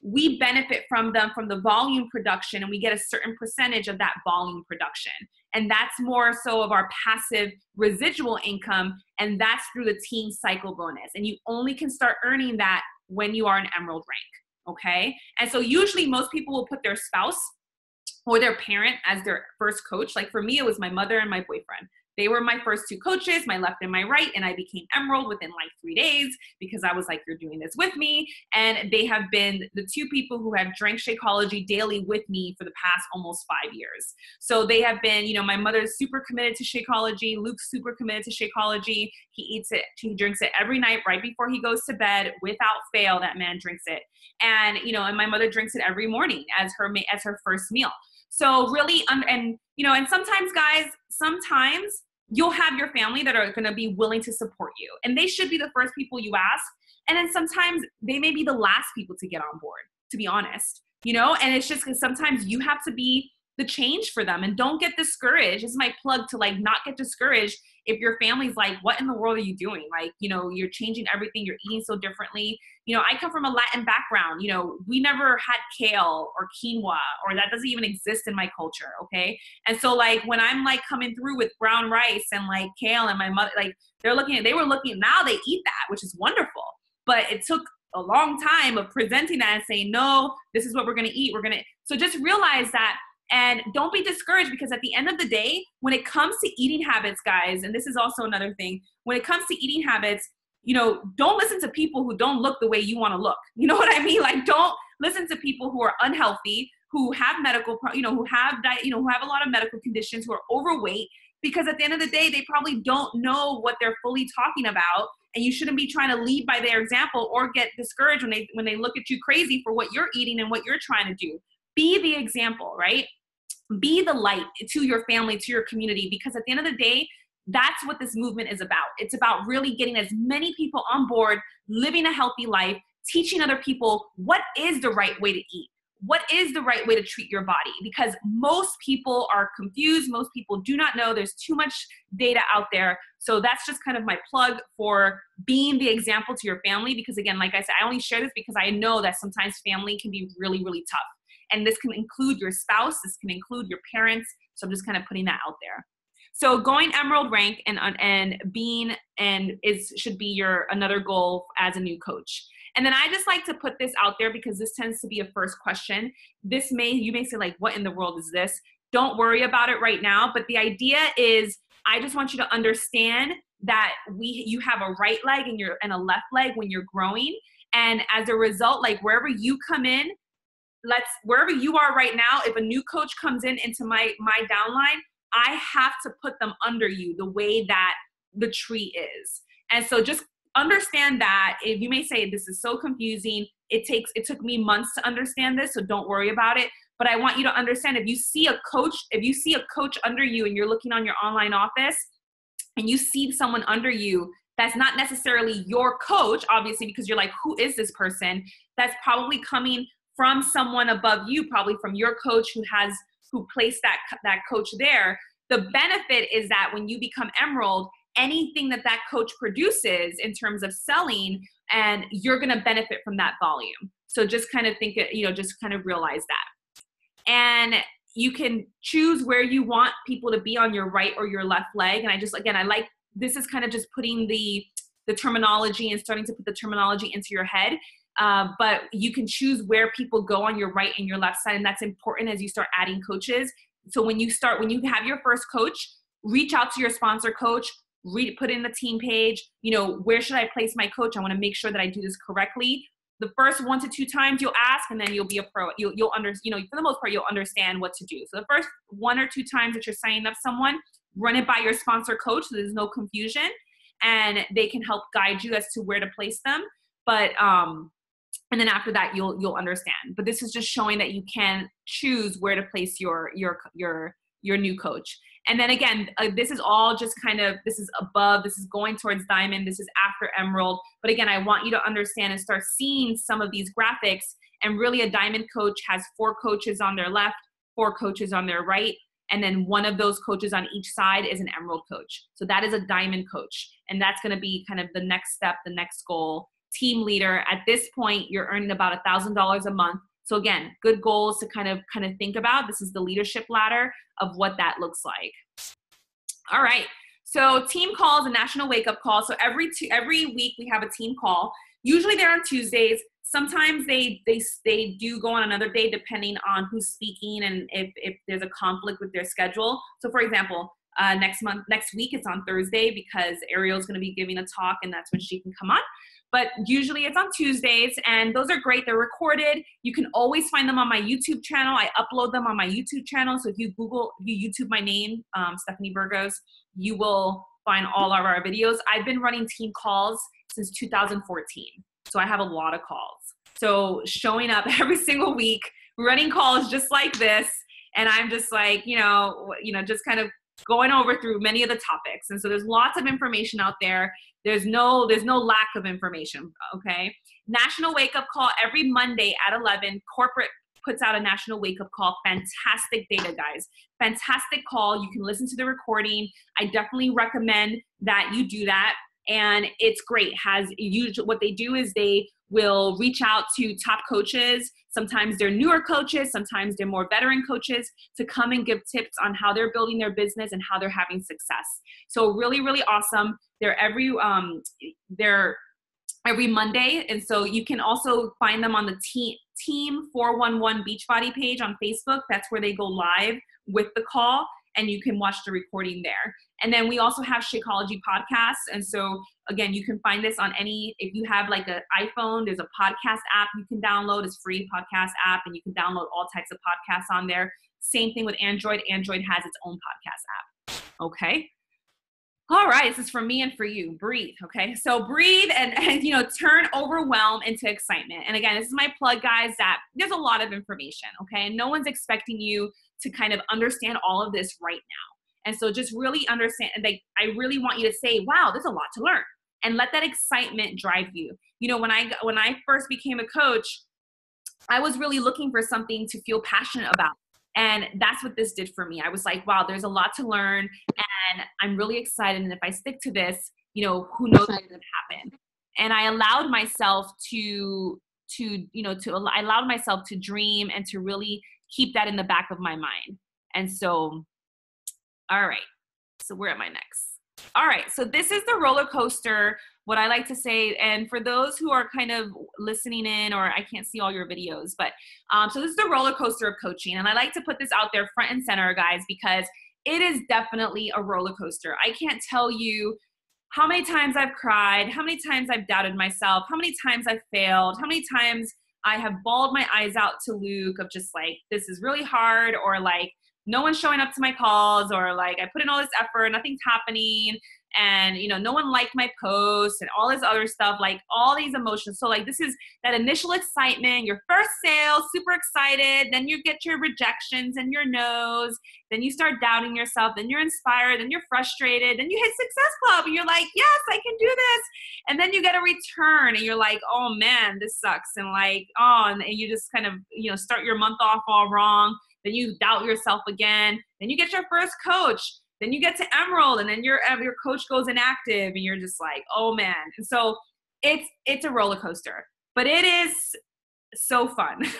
we benefit from them from the volume production and we get a certain percentage of that volume production. And that's more so of our passive residual income. And that's through the team cycle bonus. And you only can start earning that when you are an emerald rank. Okay. And so usually most people will put their spouse or their parent as their first coach. Like for me, it was my mother and my boyfriend. They were my first two coaches, my left and my right, and I became Emerald within like three days because I was like, you're doing this with me. And they have been the two people who have drank Shakeology daily with me for the past almost five years. So they have been, you know, my mother's super committed to Shakeology. Luke's super committed to Shakeology. He eats it, he drinks it every night right before he goes to bed without fail. That man drinks it. And, you know, and my mother drinks it every morning as her, as her first meal. So really, and you know, and sometimes guys, sometimes you'll have your family that are going to be willing to support you and they should be the first people you ask and then sometimes they may be the last people to get on board to be honest you know and it's just because sometimes you have to be the change for them and don't get discouraged this is my plug to like not get discouraged if your family's like what in the world are you doing? Like you know you're changing everything you're eating so differently. You know i come from a latin background you know we never had kale or quinoa or that doesn't even exist in my culture okay? And so like when i'm like coming through with brown rice and like kale and my mother like they're looking at they were looking now they eat that which is wonderful. But it took a long time of presenting that and saying no this is what we're going to eat we're going to so just realize that and don't be discouraged because at the end of the day, when it comes to eating habits, guys, and this is also another thing, when it comes to eating habits, you know, don't listen to people who don't look the way you want to look. You know what I mean? Like, don't listen to people who are unhealthy, who have medical, you know, who have diet, you know, who have a lot of medical conditions, who are overweight, because at the end of the day, they probably don't know what they're fully talking about. And you shouldn't be trying to lead by their example or get discouraged when they when they look at you crazy for what you're eating and what you're trying to do. Be the example, right? Be the light to your family, to your community, because at the end of the day, that's what this movement is about. It's about really getting as many people on board, living a healthy life, teaching other people what is the right way to eat. What is the right way to treat your body? Because most people are confused. Most people do not know. There's too much data out there. So that's just kind of my plug for being the example to your family. Because again, like I said, I only share this because I know that sometimes family can be really, really tough and this can include your spouse, this can include your parents. So I'm just kind of putting that out there. So going emerald rank and uh, and being and is should be your another goal as a new coach. And then I just like to put this out there because this tends to be a first question. This may you may say like what in the world is this? Don't worry about it right now, but the idea is I just want you to understand that we you have a right leg and your and a left leg when you're growing and as a result like wherever you come in let's wherever you are right now if a new coach comes in into my my downline i have to put them under you the way that the tree is. And so just understand that if you may say this is so confusing. It takes it took me months to understand this so don't worry about it. But i want you to understand if you see a coach if you see a coach under you and you're looking on your online office and you see someone under you that's not necessarily your coach obviously because you're like who is this person? That's probably coming from someone above you, probably from your coach who has who placed that that coach there. The benefit is that when you become Emerald, anything that that coach produces in terms of selling, and you're going to benefit from that volume. So just kind of think it, you know, just kind of realize that. And you can choose where you want people to be on your right or your left leg. And I just again, I like this is kind of just putting the the terminology and starting to put the terminology into your head uh, but you can choose where people go on your right and your left side, and that's important as you start adding coaches. So when you start, when you have your first coach, reach out to your sponsor coach, read, put in the team page. You know, where should I place my coach? I want to make sure that I do this correctly. The first one to two times you'll ask, and then you'll be a pro. You'll you'll under you know for the most part you'll understand what to do. So the first one or two times that you're signing up someone, run it by your sponsor coach so there's no confusion, and they can help guide you as to where to place them. But um, and then after that you'll you'll understand. But this is just showing that you can choose where to place your your your your new coach. And then again uh, this is all just kind of this is above this is going towards diamond this is after emerald. But again i want you to understand and start seeing some of these graphics. And really a diamond coach has four coaches on their left four coaches on their right and then one of those coaches on each side is an emerald coach. So that is a diamond coach. And that's going to be kind of the next step the next goal team leader at this point you're earning about a thousand dollars a month. So again good goals to kind of kind of think about. This is the leadership ladder of what that looks like. All right. So team calls a national wake up call. So every two every week we have a team call. Usually they're on tuesdays. Sometimes they they they do go on another day depending on who's speaking and if if there's a conflict with their schedule. So for example uh, next month next week it's on thursday because ariel's going to be giving a talk and that's when she can come on but usually it's on Tuesdays, and those are great. They're recorded. You can always find them on my YouTube channel. I upload them on my YouTube channel. So if you Google, you YouTube my name, um, Stephanie Burgos, you will find all of our videos. I've been running team calls since 2014, so I have a lot of calls. So showing up every single week, running calls just like this, and I'm just like, you know, you know, just kind of going over through many of the topics. And so there's lots of information out there. There's no there's no lack of information, okay? National Wake Up Call every Monday at 11. Corporate puts out a national wake up call. Fantastic data, guys. Fantastic call. You can listen to the recording. I definitely recommend that you do that. And it's great. Has usually what they do is they will reach out to top coaches. Sometimes they're newer coaches, sometimes they're more veteran coaches to come and give tips on how they're building their business and how they're having success. So really, really awesome. They're every um they're every Monday, and so you can also find them on the team Team 411 Beachbody page on Facebook. That's where they go live with the call and you can watch the recording there. And then we also have Shakeology podcasts. And so again, you can find this on any, if you have like an iPhone, there's a podcast app you can download. It's free podcast app and you can download all types of podcasts on there. Same thing with Android. Android has its own podcast app. Okay. All right, this is for me and for you. Breathe, okay? So breathe and, and you know, turn overwhelm into excitement. And again, this is my plug, guys, that there's a lot of information, okay? And no one's expecting you to kind of understand all of this right now. And so just really understand, and like, I really want you to say, wow, there's a lot to learn. And let that excitement drive you. You know, when I when I first became a coach, I was really looking for something to feel passionate about. And that's what this did for me. I was like, wow, there's a lot to learn and I'm really excited. And if I stick to this, you know, who knows what's to happen. And I allowed myself to to you know to I allowed myself to dream and to really keep that in the back of my mind. And so, all right. So where am I next? All right. So this is the roller coaster. What I like to say, and for those who are kind of listening in, or I can't see all your videos, but um, so this is the roller coaster of coaching, and I like to put this out there front and center, guys, because it is definitely a roller coaster. I can't tell you how many times I've cried, how many times I've doubted myself, how many times I've failed, how many times I have bawled my eyes out to Luke of just like, this is really hard, or like, no one's showing up to my calls, or like, I put in all this effort, nothing's happening and you know no one liked my post and all this other stuff like all these emotions. So like this is that initial excitement your first sale super excited then you get your rejections and your no's then you start doubting yourself then you're inspired then you're frustrated then you hit success club and you're like yes i can do this. And then you get a return and you're like oh man this sucks. And like oh and you just kind of you know start your month off all wrong then you doubt yourself again. Then you get your first coach. Then you get to emerald and then your uh, your coach goes inactive and you're just like oh man. And so it's it's a roller coaster. But it is so fun.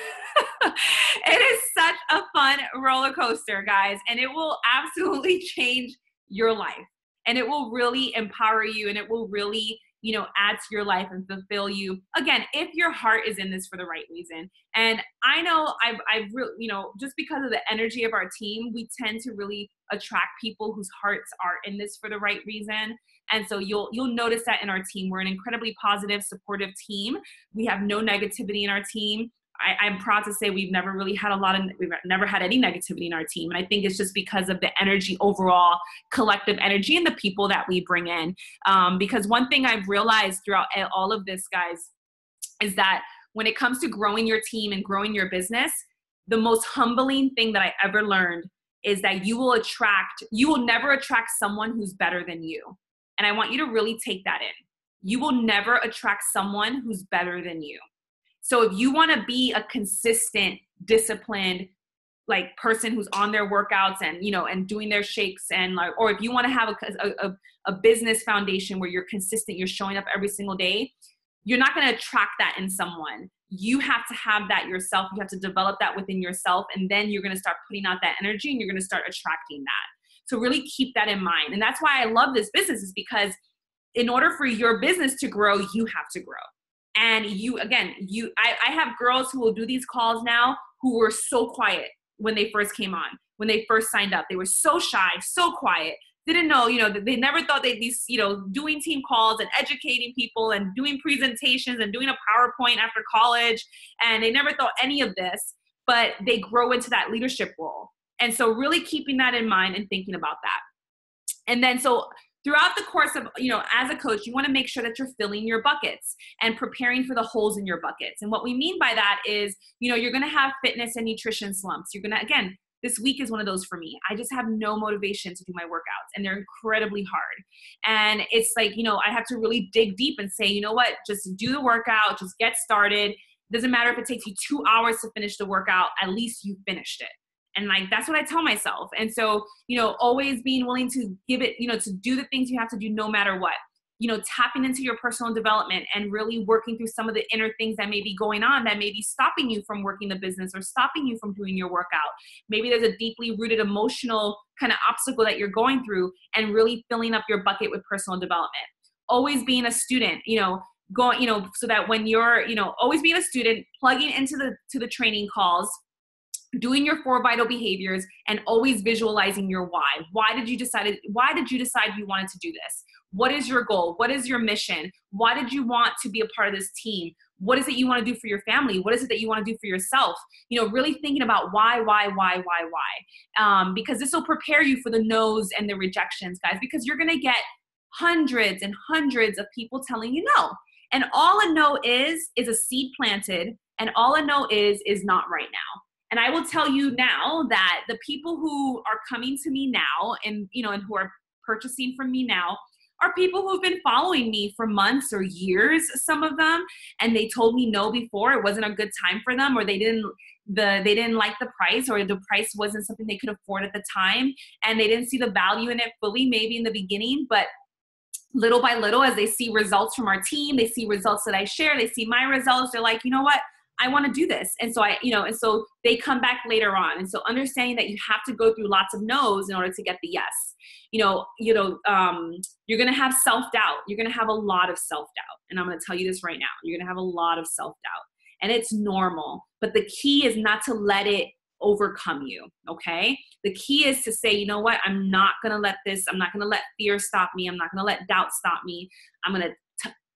It is such a fun roller coaster guys and it will absolutely change your life. And it will really empower you and it will really you know add to your life and fulfill you. Again if your heart is in this for the right reason. And i know i've i've really you know just because of the energy of our team we tend to really attract people whose hearts are in this for the right reason. And so you'll you'll notice that in our team. We're an incredibly positive supportive team. We have no negativity in our team I, am proud to say we've never really had a lot of we've never had any negativity in our team. And i think it's just because of the energy overall collective energy and the people that we bring in. Um, because one thing i've realized throughout all of this guys is that when it comes to growing your team and growing your business the most humbling thing that i ever learned is that you will attract you will never attract someone who's better than you. And i want you to really take that in. You will never attract someone who's better than you so if you want to be a consistent, disciplined, like person who's on their workouts and you know and doing their shakes and like or if you want to have a, a, a business foundation where you're consistent you're showing up every single day you're not going to attract that in someone. You have to have that yourself. You have to develop that within yourself and then you're going to start putting out that energy and you're going to start attracting that. So really keep that in mind. And that's why i love this business is because in order for your business to grow you have to grow and you again you I, I have girls who will do these calls now who were so quiet when they first came on when they first signed up. They were so shy so quiet. Didn't know you know they never thought they'd be you know doing team calls and educating people and doing presentations and doing a powerpoint after college and they never thought any of this but they grow into that leadership role. And so really keeping that in mind and thinking about that. And then so throughout the course of you know as a coach you want to make sure that you're filling your buckets and preparing for the holes in your buckets. And what we mean by that is you know you're going to have fitness and nutrition slumps. You're going to again this week is one of those for me. I just have no motivation to do my workouts and they're incredibly hard. And it's like you know i have to really dig deep and say you know what? Just do the workout just get started. Doesn't matter if it takes you two hours to finish the workout at least you finished it and like that's what i tell myself. And so you know always being willing to give it you know to do the things you have to do no matter what. You know tapping into your personal development and really working through some of the inner things that may be going on that may be stopping you from working the business or stopping you from doing your workout. Maybe there's a deeply rooted emotional kind of obstacle that you're going through and really filling up your bucket with personal development. Always being a student you know going you know so that when you're you know always being a student plugging into the to the training calls doing your four vital behaviors and always visualizing your why. Why did you decide why did you decide you wanted to do this? What is your goal? What is your mission? Why did you want to be a part of this team? What is it you want to do for your family? What is it that you want to do for yourself? You know really thinking about why why why why why. Um, because this will prepare you for the no's and the rejections guys because you're going to get hundreds and hundreds of people telling you no. And all a no is is a seed planted and all a no is is not right now and I will tell you now that the people who are coming to me now and you know and who are purchasing from me now are people who've been following me for months or years some of them and they told me no before it wasn't a good time for them or they didn't the they didn't like the price or the price wasn't something they could afford at the time and they didn't see the value in it fully maybe in the beginning but little by little as they see results from our team they see results that i share they see my results they're like you know what I want to do this. And so I, you know, and so they come back later on. And so understanding that you have to go through lots of no's in order to get the yes. You know, you know, um, you're gonna have self-doubt. You're gonna have a lot of self-doubt. And I'm gonna tell you this right now. You're gonna have a lot of self-doubt. And it's normal. But the key is not to let it overcome you. Okay. The key is to say, you know what, I'm not gonna let this, I'm not gonna let fear stop me, I'm not gonna let doubt stop me. I'm gonna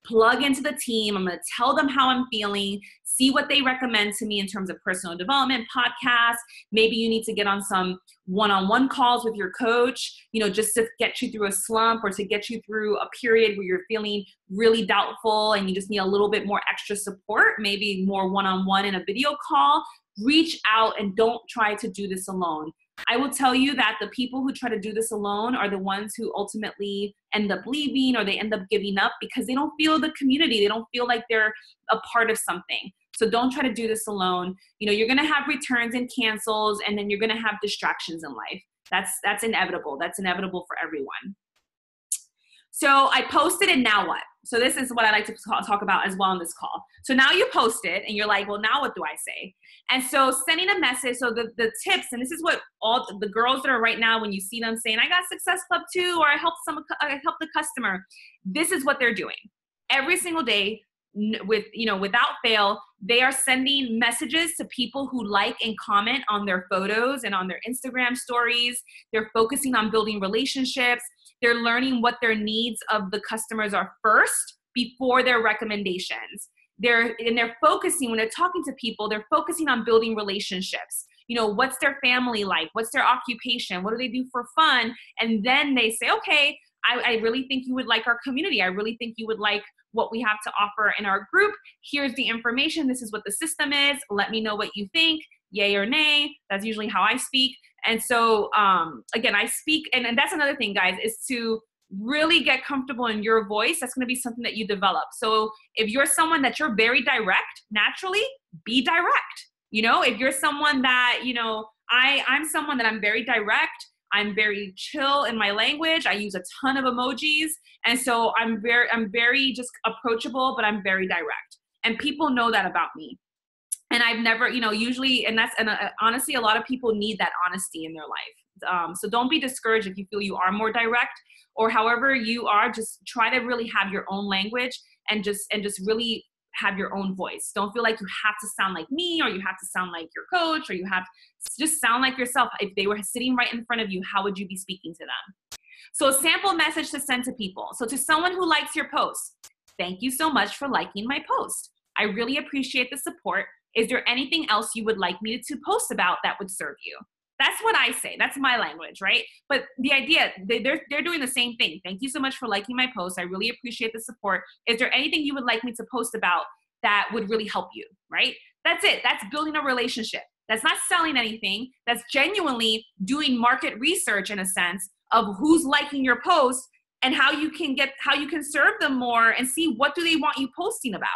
plug into the team. I'm going to tell them how I'm feeling, see what they recommend to me in terms of personal development, podcasts. Maybe you need to get on some one on one calls with your coach, you know, just to get you through a slump or to get you through a period where you're feeling really doubtful and you just need a little bit more extra support, maybe more one on one in a video call. Reach out and don't try to do this alone. I will tell you that the people who try to do this alone are the ones who ultimately end up leaving or they end up giving up because they don't feel the community. They don't feel like they're a part of something. So don't try to do this alone. You know, you're going to have returns and cancels and then you're going to have distractions in life. That's that's inevitable. That's inevitable for everyone. So I posted and now what? So this is what I like to talk about as well on this call. So now you post it and you're like, well, now what do I say? And so sending a message. So the, the tips, and this is what all the girls that are right now, when you see them saying, I got Success Club too, or I helped some, uh, I helped the customer. This is what they're doing every single day with you know without fail they are sending messages to people who like and comment on their photos and on their instagram stories they're focusing on building relationships they're learning what their needs of the customers are first before their recommendations. They're and they're focusing when they're talking to people, they're focusing on building relationships. You know, what's their family like? What's their occupation? What do they do for fun? And then they say, okay, I, I really think you would like our community. I really think you would like what we have to offer in our group. Here's the information. This is what the system is. Let me know what you think, yay or nay. That's usually how I speak. And so, um, again, I speak, and, and that's another thing, guys, is to really get comfortable in your voice. That's going to be something that you develop. So, if you're someone that you're very direct, naturally, be direct. You know, if you're someone that, you know, I, I'm someone that I'm very direct. I'm very chill in my language. I use a ton of emojis. And so I'm very, I'm very just approachable, but I'm very direct. And people know that about me and I've never, you know, usually, and that's, and uh, honestly, a lot of people need that honesty in their life. Um, so don't be discouraged if you feel you are more direct or however you are, just try to really have your own language and just, and just really have your own voice. Don't feel like you have to sound like me or you have to sound like your coach or you have just sound like yourself. If they were sitting right in front of you, how would you be speaking to them? So a sample message to send to people. So to someone who likes your post, thank you so much for liking my post. I really appreciate the support. Is there anything else you would like me to post about that would serve you? That's what I say. That's my language, right? But the idea, they, they're, they're doing the same thing. Thank you so much for liking my post. I really appreciate the support. Is there anything you would like me to post about that would really help you, right? That's it. That's building a relationship. That's not selling anything. That's genuinely doing market research in a sense of who's liking your post and how you can get how you can serve them more and see what do they want you posting about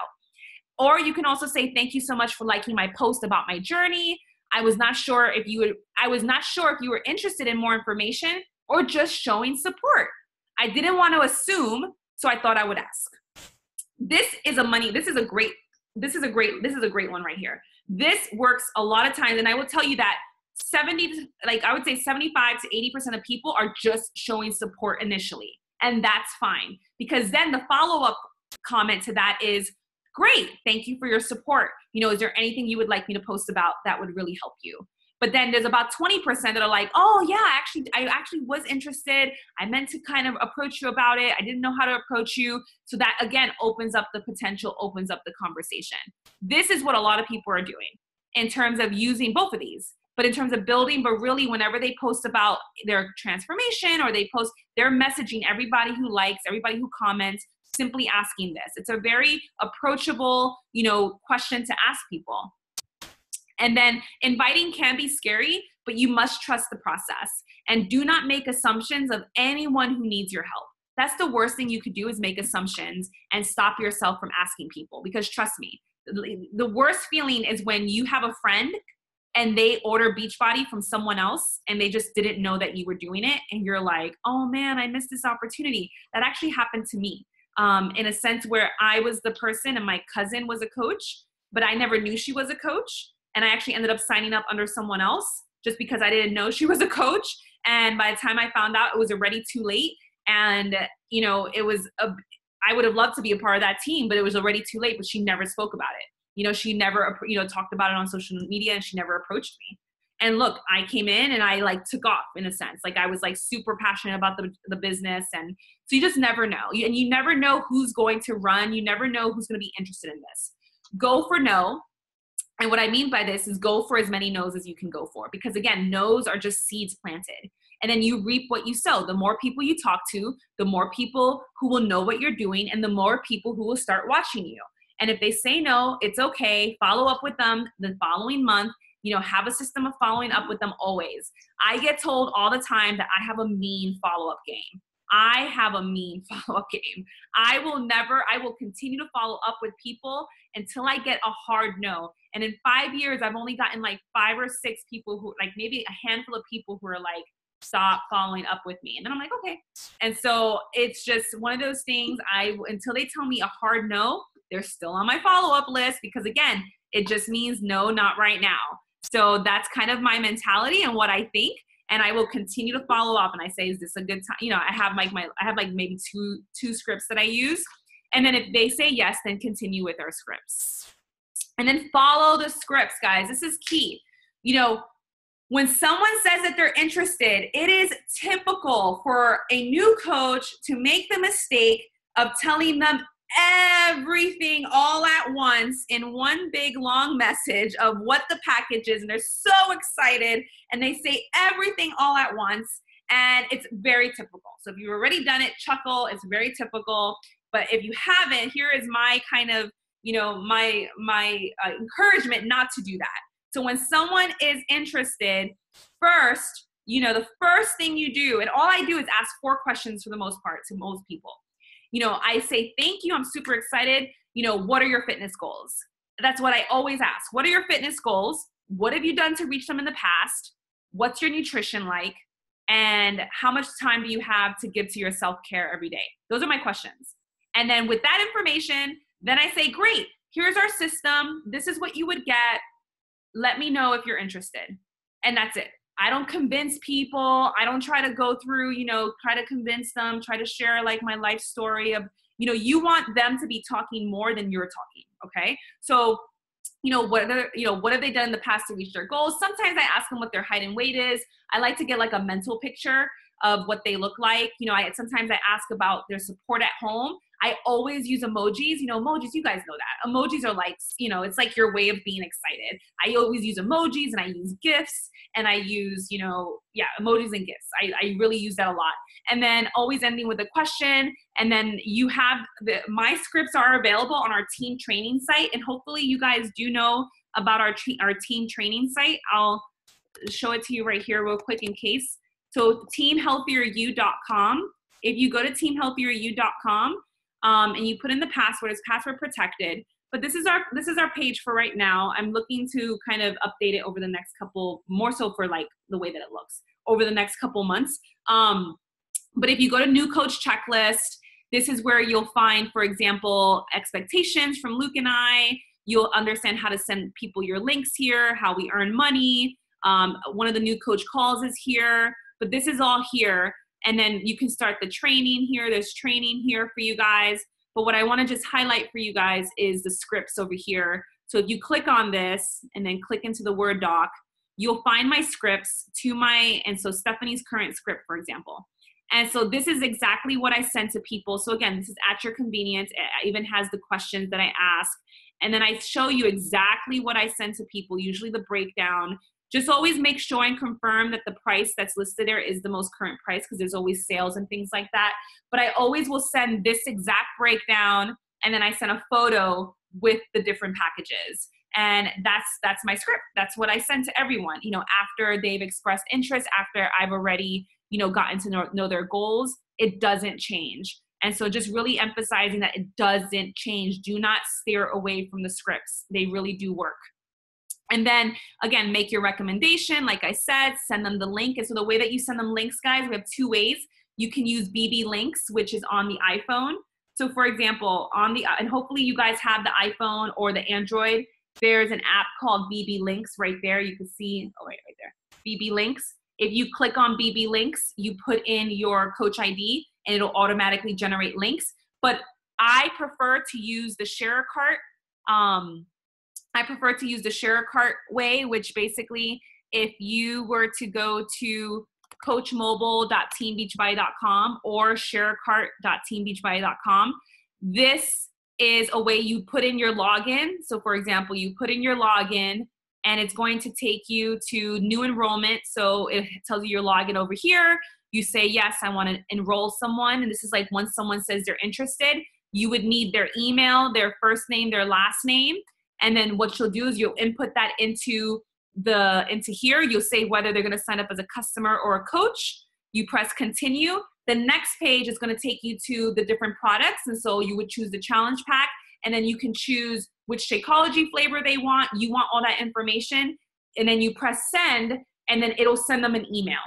or you can also say, thank you so much for liking my post about my journey. I was not sure if you would, I was not sure if you were interested in more information or just showing support. I didn't want to assume, so I thought I would ask. This is a money, this is a great, this is a great, this is a great one right here. This works a lot of times, and I will tell you that 70, like I would say 75 to 80% of people are just showing support initially. And that's fine because then the follow up comment to that is, great thank you for your support. You know is there anything you would like me to post about that would really help you? But then there's about 20% that are like oh yeah actually i actually was interested. I meant to kind of approach you about it. I didn't know how to approach you. So that again opens up the potential opens up the conversation. This is what a lot of people are doing in terms of using both of these but in terms of building but really whenever they post about their transformation or they post they're messaging everybody who likes everybody who comments simply asking this. It's a very approachable, you know, question to ask people. And then inviting can be scary, but you must trust the process and do not make assumptions of anyone who needs your help. That's the worst thing you could do is make assumptions and stop yourself from asking people because trust me, the worst feeling is when you have a friend and they order Beachbody from someone else and they just didn't know that you were doing it and you're like, "Oh man, I missed this opportunity." That actually happened to me um, in a sense where I was the person and my cousin was a coach, but I never knew she was a coach. And I actually ended up signing up under someone else just because I didn't know she was a coach. And by the time I found out, it was already too late. And, you know, it was, a, I would have loved to be a part of that team, but it was already too late. But she never spoke about it. You know, she never, you know, talked about it on social media and she never approached me. And look i came in and i like took off in a sense. Like i was like super passionate about the, the business and so you just never know. And you never know who's going to run. You never know who's going to be interested in this. Go for no. And what i mean by this is go for as many no's as you can go for because again no's are just seeds planted. And then you reap what you sow. The more people you talk to the more people who will know what you're doing and the more people who will start watching you. And if they say no it's okay. Follow up with them the following month you know have a system of following up with them always. I get told all the time that i have a mean follow-up game. I have a mean follow-up game. I will never i will continue to follow up with people until i get a hard no. And in five years i've only gotten like five or six people who like maybe a handful of people who are like stop following up with me. And then i'm like okay. And so it's just one of those things i until they tell me a hard no they're still on my follow-up list because again it just means no not right now so that's kind of my mentality and what I think. And I will continue to follow up and I say, is this a good time? You know, I have like my I have like maybe two two scripts that I use. And then if they say yes, then continue with our scripts. And then follow the scripts, guys. This is key. You know, when someone says that they're interested, it is typical for a new coach to make the mistake of telling them everything all at once in one big long message of what the package is and they're so excited and they say everything all at once and it's very typical. So if you've already done it chuckle it's very typical. But if you haven't here is my kind of you know my my uh, encouragement not to do that. So when someone is interested first you know the first thing you do and all i do is ask four questions for the most part to most people you know, I say, thank you. I'm super excited. You know, what are your fitness goals? That's what I always ask. What are your fitness goals? What have you done to reach them in the past? What's your nutrition like? And how much time do you have to give to your self care every day? Those are my questions. And then with that information, then I say, great, here's our system. This is what you would get. Let me know if you're interested. And that's it. I don't convince people. I don't try to go through, you know, try to convince them, try to share like my life story of, you know, you want them to be talking more than you're talking. Okay. So, you know, what are, you know, what have they done in the past to reach their goals? Sometimes I ask them what their height and weight is. I like to get like a mental picture of what they look like. You know, I sometimes I ask about their support at home I always use emojis. You know, emojis, you guys know that. Emojis are like, you know, it's like your way of being excited. I always use emojis and I use GIFs and I use, you know, yeah, emojis and GIFs. I, I really use that a lot. And then always ending with a question. And then you have the, my scripts are available on our team training site. And hopefully you guys do know about our, our team training site. I'll show it to you right here real quick in case. So teamhealthieryou.com. If you go to teamhealthieryou.com, um, and you put in the password. It's password protected. But this is our this is our page for right now. I'm looking to kind of update it over the next couple, more so for like the way that it looks over the next couple months. Um, but if you go to new coach checklist, this is where you'll find, for example, expectations from Luke and I. You'll understand how to send people your links here, how we earn money. Um, one of the new coach calls is here, but this is all here. And then you can start the training here. There's training here for you guys. But what I want to just highlight for you guys is the scripts over here. So if you click on this and then click into the Word doc, you'll find my scripts to my, and so Stephanie's current script, for example. And so this is exactly what I send to people. So again, this is at your convenience. It even has the questions that I ask. And then I show you exactly what I send to people, usually the breakdown just always make sure and confirm that the price that's listed there is the most current price because there's always sales and things like that. But I always will send this exact breakdown and then I send a photo with the different packages. And that's that's my script. That's what I send to everyone. You know, after they've expressed interest, after I've already, you know, gotten to know, know their goals, it doesn't change. And so just really emphasizing that it doesn't change. Do not steer away from the scripts. They really do work. And then again, make your recommendation. Like I said, send them the link. And so the way that you send them links, guys, we have two ways. You can use BB Links, which is on the iPhone. So for example, on the and hopefully you guys have the iPhone or the Android. There's an app called BB Links right there. You can see, oh wait, right there. BB Links. If you click on BB Links, you put in your coach ID and it'll automatically generate links. But I prefer to use the share cart um, I prefer to use the share cart way, which basically if you were to go to coachmobile.teambeachbody.com or sharecart.teambeachbody.com, this is a way you put in your login. So, for example, you put in your login and it's going to take you to new enrollment. So, it tells you your login over here. You say, Yes, I want to enroll someone. And this is like once someone says they're interested, you would need their email, their first name, their last name. And then what you'll do is you'll input that into the into here. You'll say whether they're going to sign up as a customer or a coach. You press continue. The next page is going to take you to the different products. And so you would choose the challenge pack. And then you can choose which Shakeology flavor they want. You want all that information. And then you press send. And then it'll send them an email.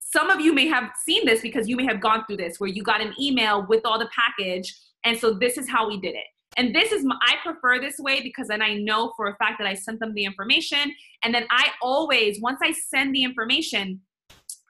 Some of you may have seen this because you may have gone through this where you got an email with all the package. And so this is how we did it and this is, my, I prefer this way because then I know for a fact that I sent them the information. And then I always, once I send the information,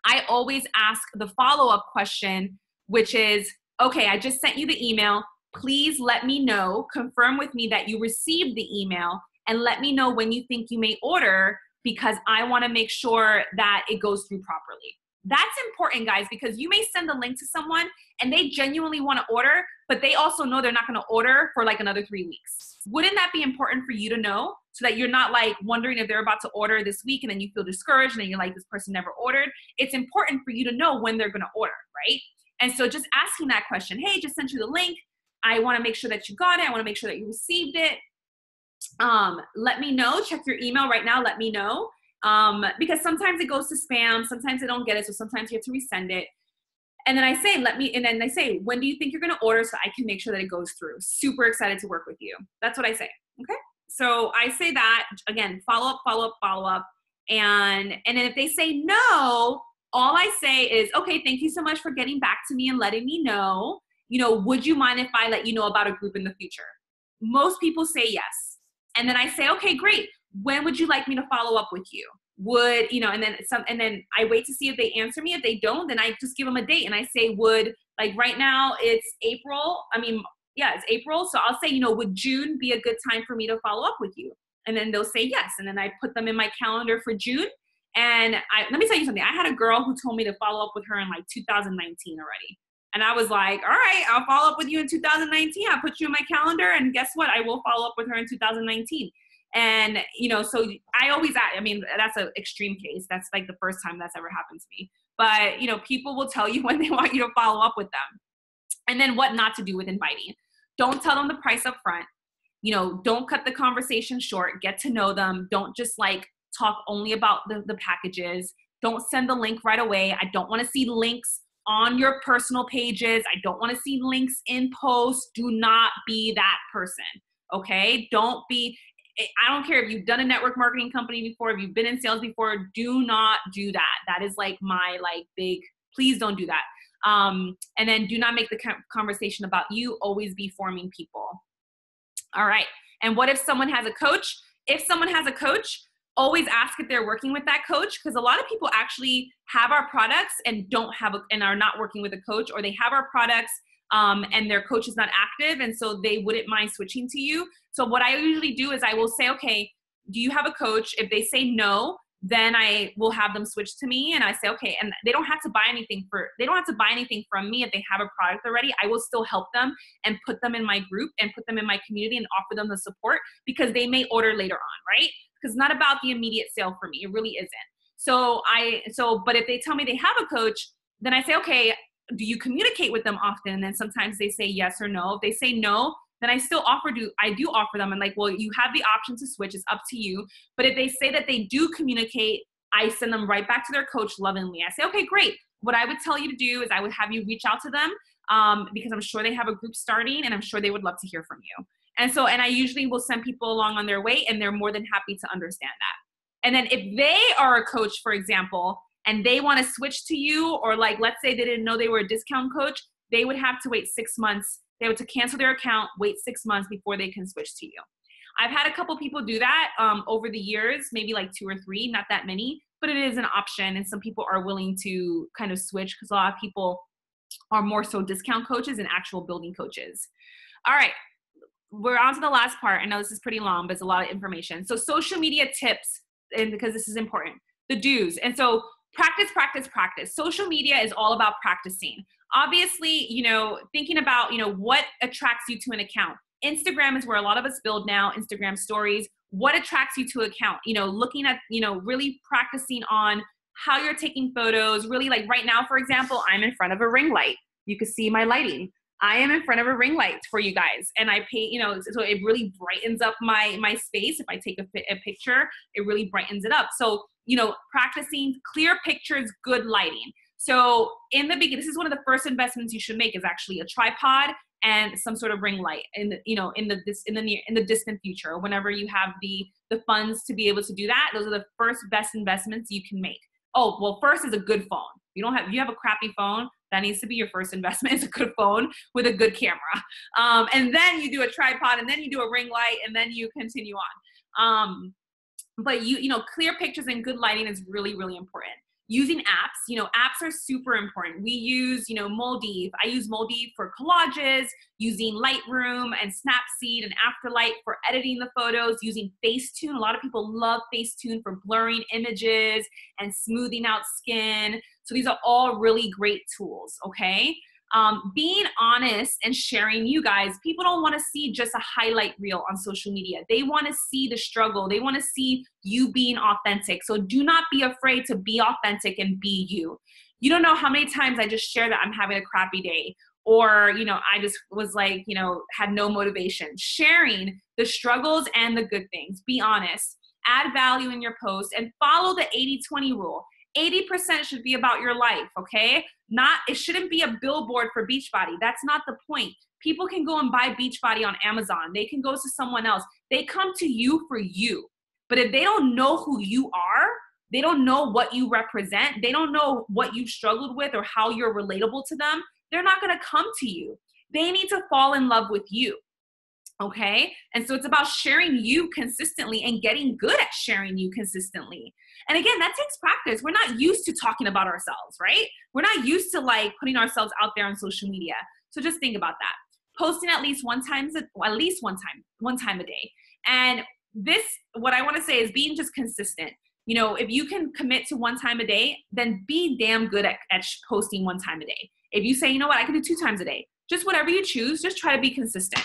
I always ask the follow up question, which is, okay, I just sent you the email. Please let me know, confirm with me that you received the email, and let me know when you think you may order because I want to make sure that it goes through properly. That's important, guys, because you may send a link to someone and they genuinely want to order, but they also know they're not going to order for like another three weeks. Wouldn't that be important for you to know so that you're not like wondering if they're about to order this week and then you feel discouraged and then you're like, this person never ordered? It's important for you to know when they're going to order, right? And so just asking that question hey, just sent you the link. I want to make sure that you got it. I want to make sure that you received it. Um, let me know. Check your email right now. Let me know um, because sometimes it goes to spam, sometimes I don't get it, so sometimes you have to resend it. And then I say, let me, and then I say, when do you think you're gonna order so I can make sure that it goes through? Super excited to work with you. That's what I say. Okay. So I say that again, follow up, follow up, follow up. And and then if they say no, all I say is, okay, thank you so much for getting back to me and letting me know. You know, would you mind if I let you know about a group in the future? Most people say yes. And then I say, okay, great when would you like me to follow up with you? Would, you know, and then some, and then I wait to see if they answer me. If they don't, then I just give them a date and I say, would, like right now it's April. I mean, yeah, it's April. So I'll say, you know, would June be a good time for me to follow up with you? And then they'll say yes. And then I put them in my calendar for June. And I, let me tell you something. I had a girl who told me to follow up with her in like 2019 already. And I was like, all right, I'll follow up with you in 2019. I'll put you in my calendar. And guess what? I will follow up with her in 2019 and you know so i always i mean that's an extreme case. That's like the first time that's ever happened to me. But you know people will tell you when they want you to follow up with them. And then what not to do with inviting. Don't tell them the price up front. You know don't cut the conversation short. Get to know them. Don't just like talk only about the, the packages. Don't send the link right away. I don't want to see links on your personal pages. I don't want to see links in posts. Do not be that person okay? Don't be I don't care if you've done a network marketing company before, if you've been in sales before, do not do that. That is like my like big, please don't do that. Um, and then do not make the conversation about you, always be forming people. All right. And what if someone has a coach? If someone has a coach, always ask if they're working with that coach because a lot of people actually have our products and don't have a, and are not working with a coach or they have our products um, and their coach is not active and so they wouldn't mind switching to you. So what i usually do is i will say okay do you have a coach? If they say no then i will have them switch to me and i say okay and they don't have to buy anything for they don't have to buy anything from me if they have a product already. I will still help them and put them in my group and put them in my community and offer them the support because they may order later on right? Because not about the immediate sale for me it really isn't. So i so but if they tell me they have a coach then i say okay do you communicate with them often? And sometimes they say yes or no. If they say no, then I still offer do I do offer them and like, well, you have the option to switch. It's up to you. But if they say that they do communicate, I send them right back to their coach lovingly. I say, okay, great. What I would tell you to do is I would have you reach out to them um, because I'm sure they have a group starting and I'm sure they would love to hear from you. And so, and I usually will send people along on their way and they're more than happy to understand that. And then if they are a coach, for example, and they want to switch to you, or like let's say they didn't know they were a discount coach, they would have to wait six months. They would to cancel their account, wait six months before they can switch to you. I've had a couple people do that um, over the years, maybe like two or three, not that many, but it is an option, and some people are willing to kind of switch because a lot of people are more so discount coaches and actual building coaches. All right, we're on to the last part. I know this is pretty long, but it's a lot of information. So, social media tips and because this is important, the do's. And so practice, practice, practice. Social media is all about practicing. Obviously, you know, thinking about, you know, what attracts you to an account. Instagram is where a lot of us build now, Instagram stories. What attracts you to account? You know, looking at, you know, really practicing on how you're taking photos. Really, like right now, for example, I'm in front of a ring light. You can see my lighting. I am in front of a ring light for you guys, and I pay, you know, so it really brightens up my my space. If I take a, a picture, it really brightens it up. So you know, practicing clear pictures, good lighting. So in the beginning, this is one of the first investments you should make is actually a tripod and some sort of ring light in the, you know in the this in the near in the distant future whenever you have the the funds to be able to do that those are the first best investments you can make oh well first is a good phone you don't have you have a crappy phone that needs to be your first investment is a good phone with a good camera. Um, and then you do a tripod and then you do a ring light and then you continue on. Um, but you you know clear pictures and good lighting is really really important. Using apps you know apps are super important. We use you know moldiv. I use moldiv for collages using lightroom and snapseed and afterlight for editing the photos using facetune. A lot of people love facetune for blurring images and smoothing out skin so these are all really great tools okay? Um, being honest and sharing you guys people don't want to see just a highlight reel on social media. They want to see the struggle. They want to see you being authentic. So do not be afraid to be authentic and be you. You don't know how many times i just share that i'm having a crappy day or you know i just was like you know had no motivation. Sharing the struggles and the good things. Be honest. Add value in your post and follow the 80-20 rule 80% should be about your life, okay? Not it shouldn't be a billboard for Beachbody. That's not the point. People can go and buy Beachbody on Amazon. They can go to someone else. They come to you for you. But if they don't know who you are, they don't know what you represent, they don't know what you've struggled with or how you're relatable to them, they're not going to come to you. They need to fall in love with you. Okay. And so it's about sharing you consistently and getting good at sharing you consistently. And again, that takes practice. We're not used to talking about ourselves, right? We're not used to like putting ourselves out there on social media. So just think about that. Posting at least one time, at least one time, one time a day. And this, what I want to say is being just consistent. You know, if you can commit to one time a day, then be damn good at, at posting one time a day. If you say, you know what, I can do two times a day, just whatever you choose, just try to be consistent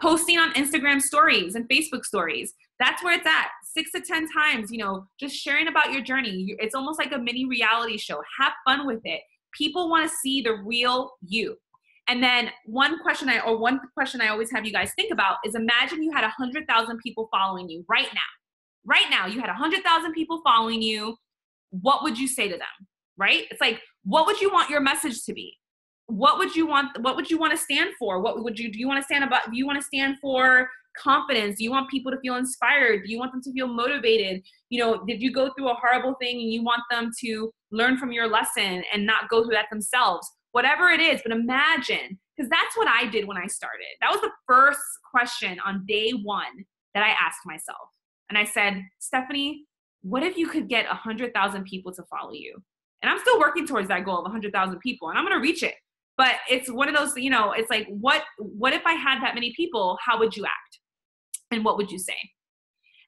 posting on Instagram stories and Facebook stories. That's where it's at. Six to 10 times, you know, just sharing about your journey. It's almost like a mini reality show. Have fun with it. People want to see the real you. And then one question I, or one question I always have you guys think about is imagine you had a 100,000 people following you right now. Right now, you had a 100,000 people following you. What would you say to them? Right? It's like, what would you want your message to be? What would you want what would you want to stand for? What would you do you want to stand about do you want to stand for confidence? Do you want people to feel inspired? Do you want them to feel motivated? You know did you go through a horrible thing and you want them to learn from your lesson and not go through that themselves? Whatever it is but imagine because that's what i did when i started. That was the first question on day one that i asked myself. And i said stephanie what if you could get 100000 people to follow you? And i'm still working towards that goal of 100000 people and i'm going to reach it but it's one of those you know it's like what what if i had that many people how would you act? And what would you say?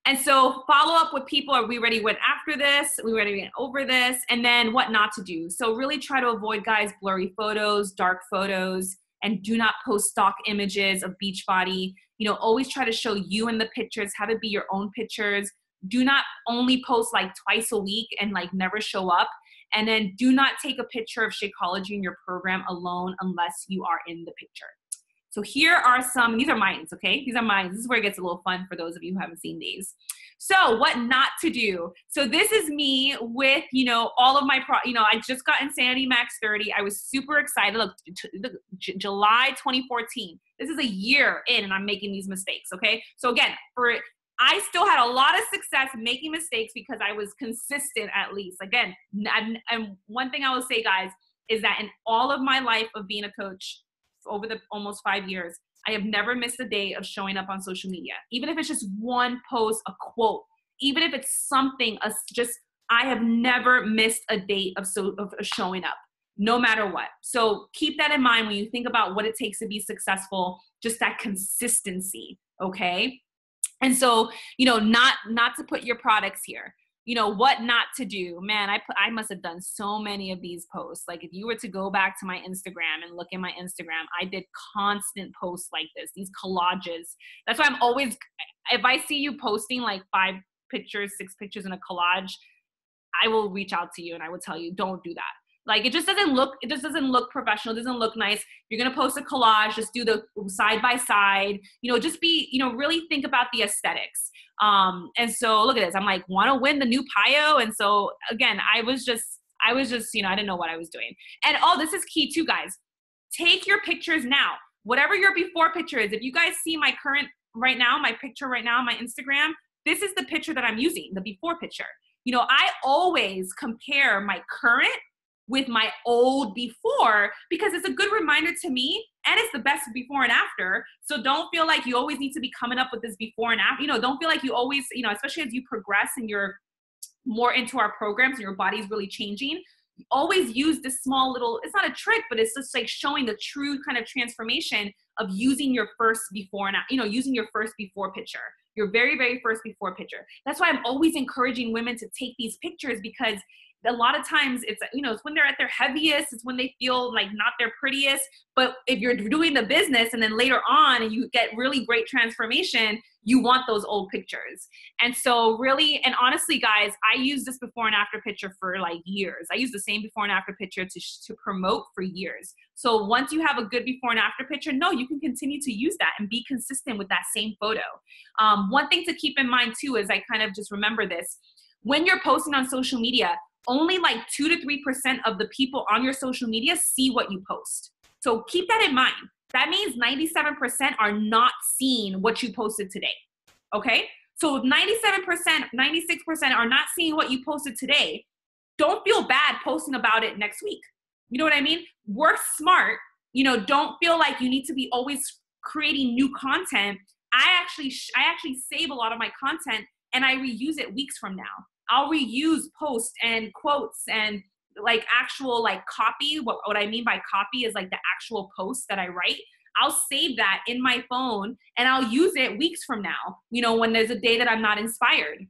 And so follow up with people are we ready went after this? We ready went over this? And then what not to do. So really try to avoid guys blurry photos dark photos and do not post stock images of beach body. You know always try to show you in the pictures have it be your own pictures. Do not only post like twice a week and like never show up and then do not take a picture of Shakeology in your program alone unless you are in the picture. So here are some, these are mines, okay? These are mines. This is where it gets a little fun for those of you who haven't seen these. So what not to do. So this is me with, you know, all of my, pro, you know, I just got Insanity Max 30. I was super excited. Look, July 2014. This is a year in and I'm making these mistakes, okay? So again, for I still had a lot of success making mistakes because I was consistent at least. Again, and one thing I will say, guys, is that in all of my life of being a coach over the almost five years, I have never missed a day of showing up on social media. Even if it's just one post, a quote, even if it's something, a, just I have never missed a day of, so, of showing up, no matter what. So keep that in mind when you think about what it takes to be successful. Just that consistency, okay? And so you know not not to put your products here you know what not to do. Man i i must have done so many of these posts. Like if you were to go back to my instagram and look at my instagram i did constant posts like this these collages. That's why i'm always if i see you posting like five pictures six pictures in a collage i will reach out to you and i will tell you don't do that like it just doesn't look it just doesn't look professional, doesn't look nice. You're gonna post a collage, just do the side by side, you know, just be, you know, really think about the aesthetics. Um, and so look at this. I'm like, wanna win the new PiYo. And so again, I was just, I was just, you know, I didn't know what I was doing. And oh, this is key too, guys. Take your pictures now. Whatever your before picture is, if you guys see my current right now, my picture right now, my Instagram, this is the picture that I'm using, the before picture. You know, I always compare my current with my old before because it's a good reminder to me and it's the best before and after. So don't feel like you always need to be coming up with this before and after. You know, don't feel like you always, you know, especially as you progress and you're more into our programs and your body's really changing. Always use this small little, it's not a trick, but it's just like showing the true kind of transformation of using your first before and you know, using your first before picture your very very first before picture that's why i'm always encouraging women to take these pictures because a lot of times it's you know it's when they're at their heaviest it's when they feel like not their prettiest. But if you're doing the business and then later on and you get really great transformation you want those old pictures. And so really and honestly guys i use this before and after picture for like years. I use the same before and after picture to, to promote for years. So once you have a good before and after picture no you can continue to use that and be consistent with that same photo. Um, one thing to keep in mind too is i kind of just remember this. When you're posting on social media only like 2 to 3% of the people on your social media see what you post. So keep that in mind. That means 97% are not seeing what you posted today. Okay? So 97%, 96% are not seeing what you posted today. Don't feel bad posting about it next week. You know what I mean? Work smart. You know, don't feel like you need to be always creating new content. I actually I actually save a lot of my content and I reuse it weeks from now. I'll reuse posts and quotes and like actual like copy. What, what I mean by copy is like the actual post that I write. I'll save that in my phone and I'll use it weeks from now, you know, when there's a day that I'm not inspired.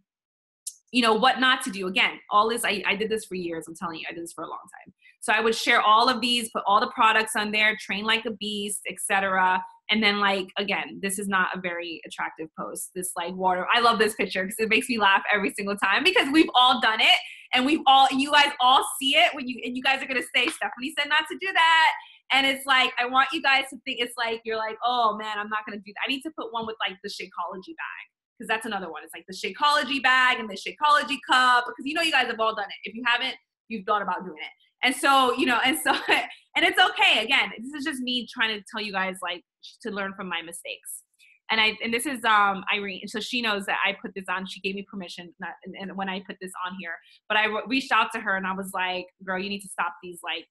You know, what not to do. Again, all this, I, I did this for years. I'm telling you, I did this for a long time. So I would share all of these, put all the products on there, train like a beast, etc and then like again this is not a very attractive post this like water i love this picture because it makes me laugh every single time because we've all done it and we've all you guys all see it when you and you guys are gonna say stephanie said not to do that. And it's like i want you guys to think it's like you're like oh man i'm not gonna do that. I need to put one with like the shakeology bag because that's another one. It's like the shakeology bag and the shakeology cup because you know you guys have all done it. If you haven't you've thought about doing it and so you know and so and it's okay. Again this is just me trying to tell you guys like to learn from my mistakes. And i and this is um irene. So she knows that i put this on. She gave me permission not, and, and when i put this on here. But i reached out to her and i was like girl you need to stop these like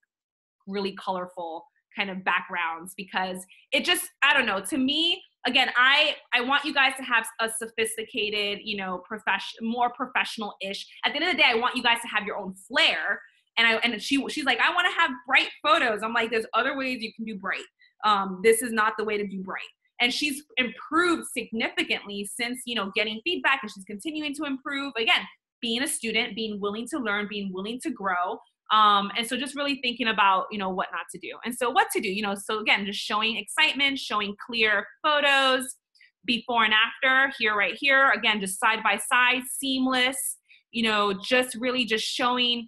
really colorful kind of backgrounds because it just i don't know. To me again i i want you guys to have a sophisticated you know profession more professional ish at the end of the day i want you guys to have your own flair and I and she she's like, I want to have bright photos. I'm like, there's other ways you can do bright. Um, this is not the way to do bright. And she's improved significantly since you know getting feedback, and she's continuing to improve. Again, being a student, being willing to learn, being willing to grow. Um, and so just really thinking about you know what not to do and so what to do you know so again just showing excitement showing clear photos before and after here right here again just side by side seamless you know just really just showing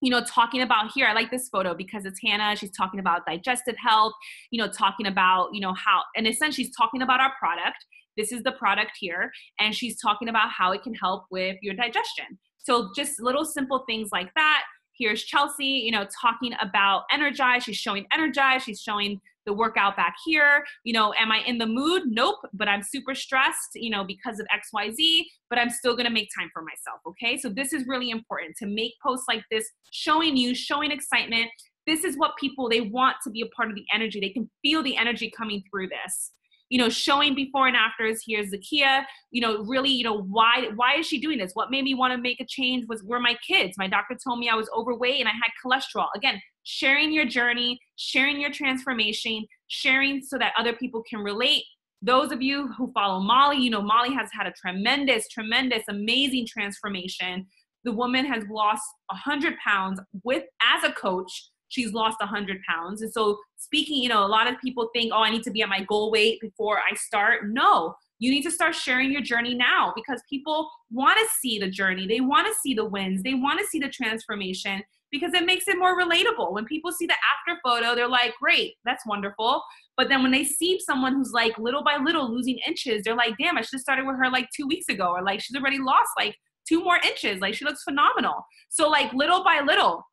you know, talking about here, I like this photo because it's Hannah. She's talking about digestive health, you know, talking about, you know, how, and essentially she's talking about our product. This is the product here. And she's talking about how it can help with your digestion. So just little simple things like that. Here's Chelsea, you know, talking about energize. She's showing energize. She's showing the workout back here. You know, am I in the mood? Nope, but I'm super stressed, you know, because of XYZ, but I'm still gonna make time for myself, okay? So this is really important to make posts like this, showing you, showing excitement. This is what people, they want to be a part of the energy. They can feel the energy coming through this you know showing before and afters here's zakia you know really you know why why is she doing this what made me want to make a change was were my kids my doctor told me i was overweight and i had cholesterol again sharing your journey sharing your transformation sharing so that other people can relate. Those of you who follow molly you know molly has had a tremendous tremendous amazing transformation. The woman has lost 100 pounds with as a coach she's lost 100 pounds. And so speaking you know a lot of people think oh i need to be at my goal weight before i start. No you need to start sharing your journey now because people want to see the journey. They want to see the wins. They want to see the transformation because it makes it more relatable. When people see the after photo they're like great that's wonderful. But then when they see someone who's like little by little losing inches they're like damn i should have started with her like two weeks ago or like she's already lost like two more inches like she looks phenomenal. So like little by little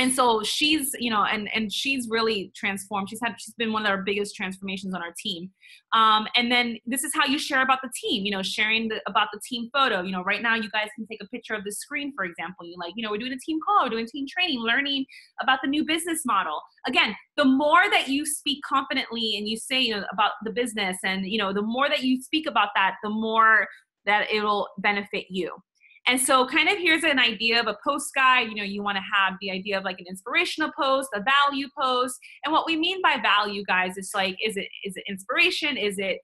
and so she's you know and and she's really transformed. She's had she's been one of our biggest transformations on our team. Um, and then this is how you share about the team you know sharing the, about the team photo. You know right now you guys can take a picture of the screen for example. You like you know we're doing a team call we're doing team training learning about the new business model. Again the more that you speak confidently and you say you know about the business and you know the more that you speak about that the more that it'll benefit you and so, kind of here's an idea of a post guide. You know, you want to have the idea of like an inspirational post, a value post. And what we mean by value, guys, is like, is it is it inspiration? Is it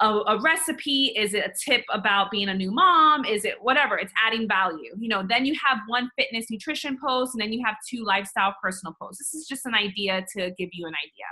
a, a, recipe? Is it a tip about being a new mom? Is it whatever? It's adding value. You know, then you have one fitness nutrition post, and then you have two lifestyle personal posts. This is just an idea to give you an idea.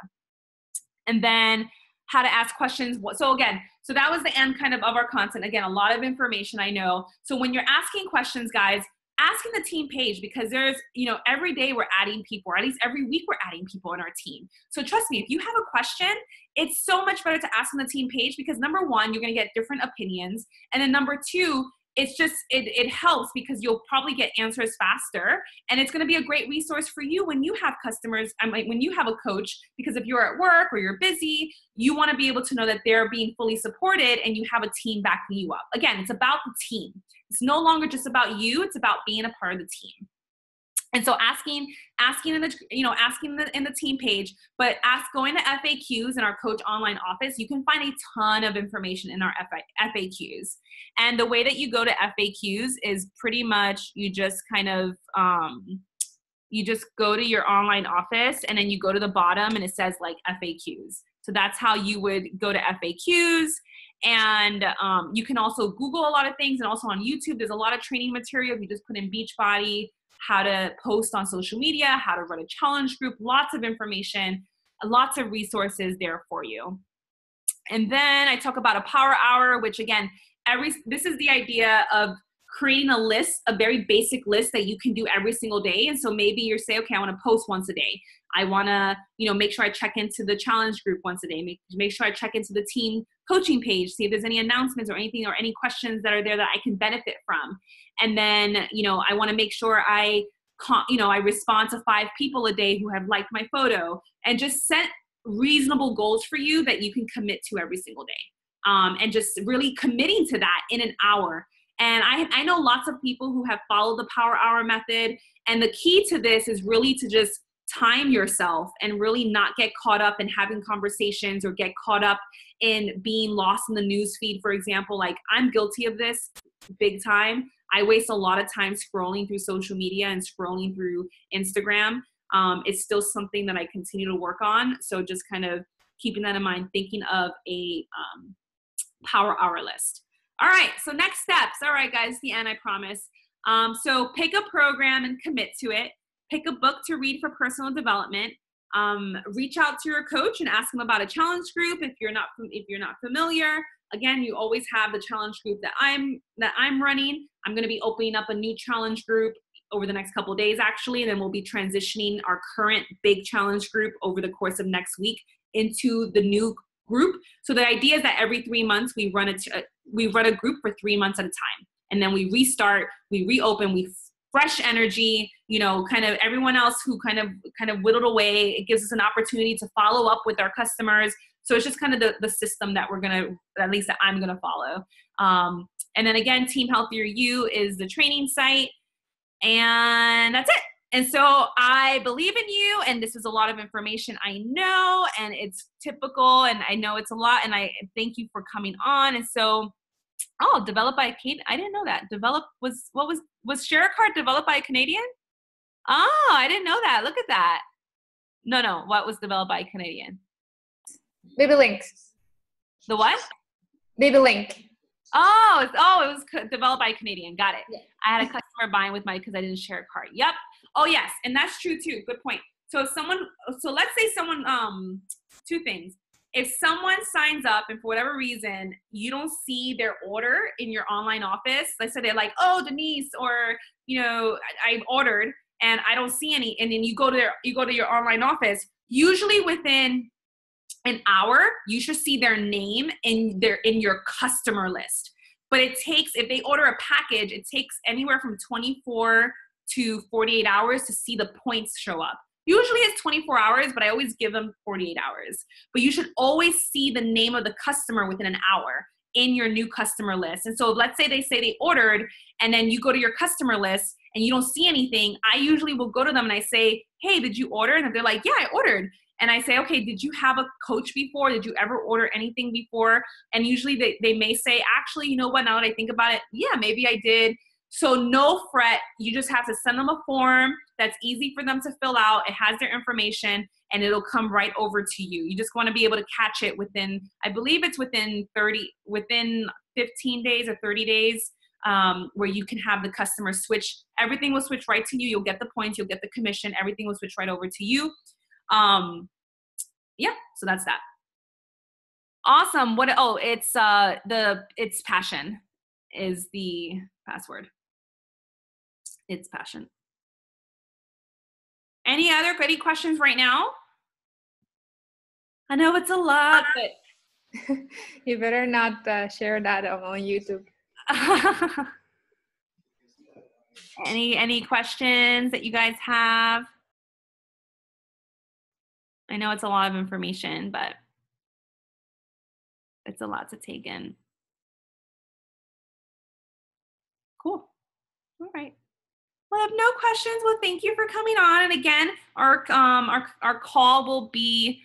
And then how to ask questions. So again, so that was the end kind of of our content. Again, a lot of information I know. So when you're asking questions, guys, asking the team page because there's, you know, every day we're adding people, or at least every week we're adding people in our team. So trust me, if you have a question, it's so much better to ask on the team page because number one, you're gonna get different opinions. And then number two, it's just it, it helps because you'll probably get answers faster. And it's going to be a great resource for you when you have customers I mean, when you have a coach because if you're at work or you're busy you want to be able to know that they're being fully supported and you have a team backing you up. Again it's about the team. It's no longer just about you it's about being a part of the team and so asking asking in the you know asking the, in the team page but ask going to faqs in our coach online office you can find a ton of information in our faqs and the way that you go to faqs is pretty much you just kind of um, you just go to your online office and then you go to the bottom and it says like faqs so that's how you would go to faqs and um, you can also google a lot of things and also on youtube there's a lot of training material. You just put in beachbody how to post on social media, how to run a challenge group, lots of information, lots of resources there for you. And then I talk about a power hour, which again, every this is the idea of creating a list, a very basic list that you can do every single day. And so maybe you say, okay, I want to post once a day. I want to, you know, make sure I check into the challenge group once a day. Make, make sure I check into the team coaching page, see if there's any announcements or anything or any questions that are there that I can benefit from. And then, you know, I want to make sure I, you know, I respond to five people a day who have liked my photo and just set reasonable goals for you that you can commit to every single day. Um, and just really committing to that in an hour. And I, I know lots of people who have followed the power hour method. And the key to this is really to just time yourself and really not get caught up in having conversations or get caught up in being lost in the news feed for example like i'm guilty of this big time i waste a lot of time scrolling through social media and scrolling through instagram. Um, it's still something that i continue to work on. So just kind of keeping that in mind thinking of a um, power hour list. All right so next steps. All right guys the end i promise. Um, so pick a program and commit to it. Pick a book to read for personal development. Um, reach out to your coach and ask them about a challenge group if you're not if you're not familiar again you always have the challenge group that i'm that i'm running. I'm going to be opening up a new challenge group over the next couple days actually and then we'll be transitioning our current big challenge group over the course of next week into the new group. So the idea is that every three months we run a uh, we run a group for three months at a time. And then we restart we reopen we fresh energy you know kind of everyone else who kind of kind of whittled away it gives us an opportunity to follow up with our customers so it's just kind of the, the system that we're gonna at least that i'm gonna follow um, and then again team healthier you is the training site and that's it and so i believe in you and this is a lot of information i know and it's typical and i know it's a lot and i thank you for coming on and so Oh, developed by a Canadian. I didn't know that. Developed was what was was Card developed by a Canadian? Oh, I didn't know that. Look at that. No, no. What was developed by a Canadian? Baby Link. The what? Baby Link. Oh, oh, it was co- developed by a Canadian. Got it. Yeah. I had a customer buying with my because I didn't share a cart. Yep. Oh yes, and that's true too. Good point. So if someone, so let's say someone, um, two things. If someone signs up and for whatever reason you don't see their order in your online office, let's say they're like, oh Denise, or you know, I, I ordered and I don't see any, and then you go to their, you go to your online office. Usually within an hour, you should see their name in their in your customer list. But it takes if they order a package, it takes anywhere from 24 to 48 hours to see the points show up. Usually it's 24 hours, but I always give them 48 hours. But you should always see the name of the customer within an hour in your new customer list. And so let's say they say they ordered and then you go to your customer list and you don't see anything, I usually will go to them and I say, "Hey, did you order?" And they're like, "Yeah, I ordered." And I say, okay, did you have a coach before? Did you ever order anything before? And usually they, they may say, actually, you know what, now that I think about it, yeah, maybe I did. So no fret. You just have to send them a form that's easy for them to fill out. It has their information and it'll come right over to you. You just want to be able to catch it within, I believe it's within 30, within 15 days or 30 days. Um, where you can have the customer switch. Everything will switch right to you. You'll get the points, you'll get the commission, everything will switch right over to you. Um, yeah, so that's that. Awesome. What? Oh, it's uh the it's passion is the password. It's passion. Any other any questions right now? I know it's a lot, but you better not uh, share that on YouTube. any any questions that you guys have? I know it's a lot of information, but it's a lot to take in. Cool. All right. Well, I have no questions. Well, thank you for coming on. And again, our um our our call will be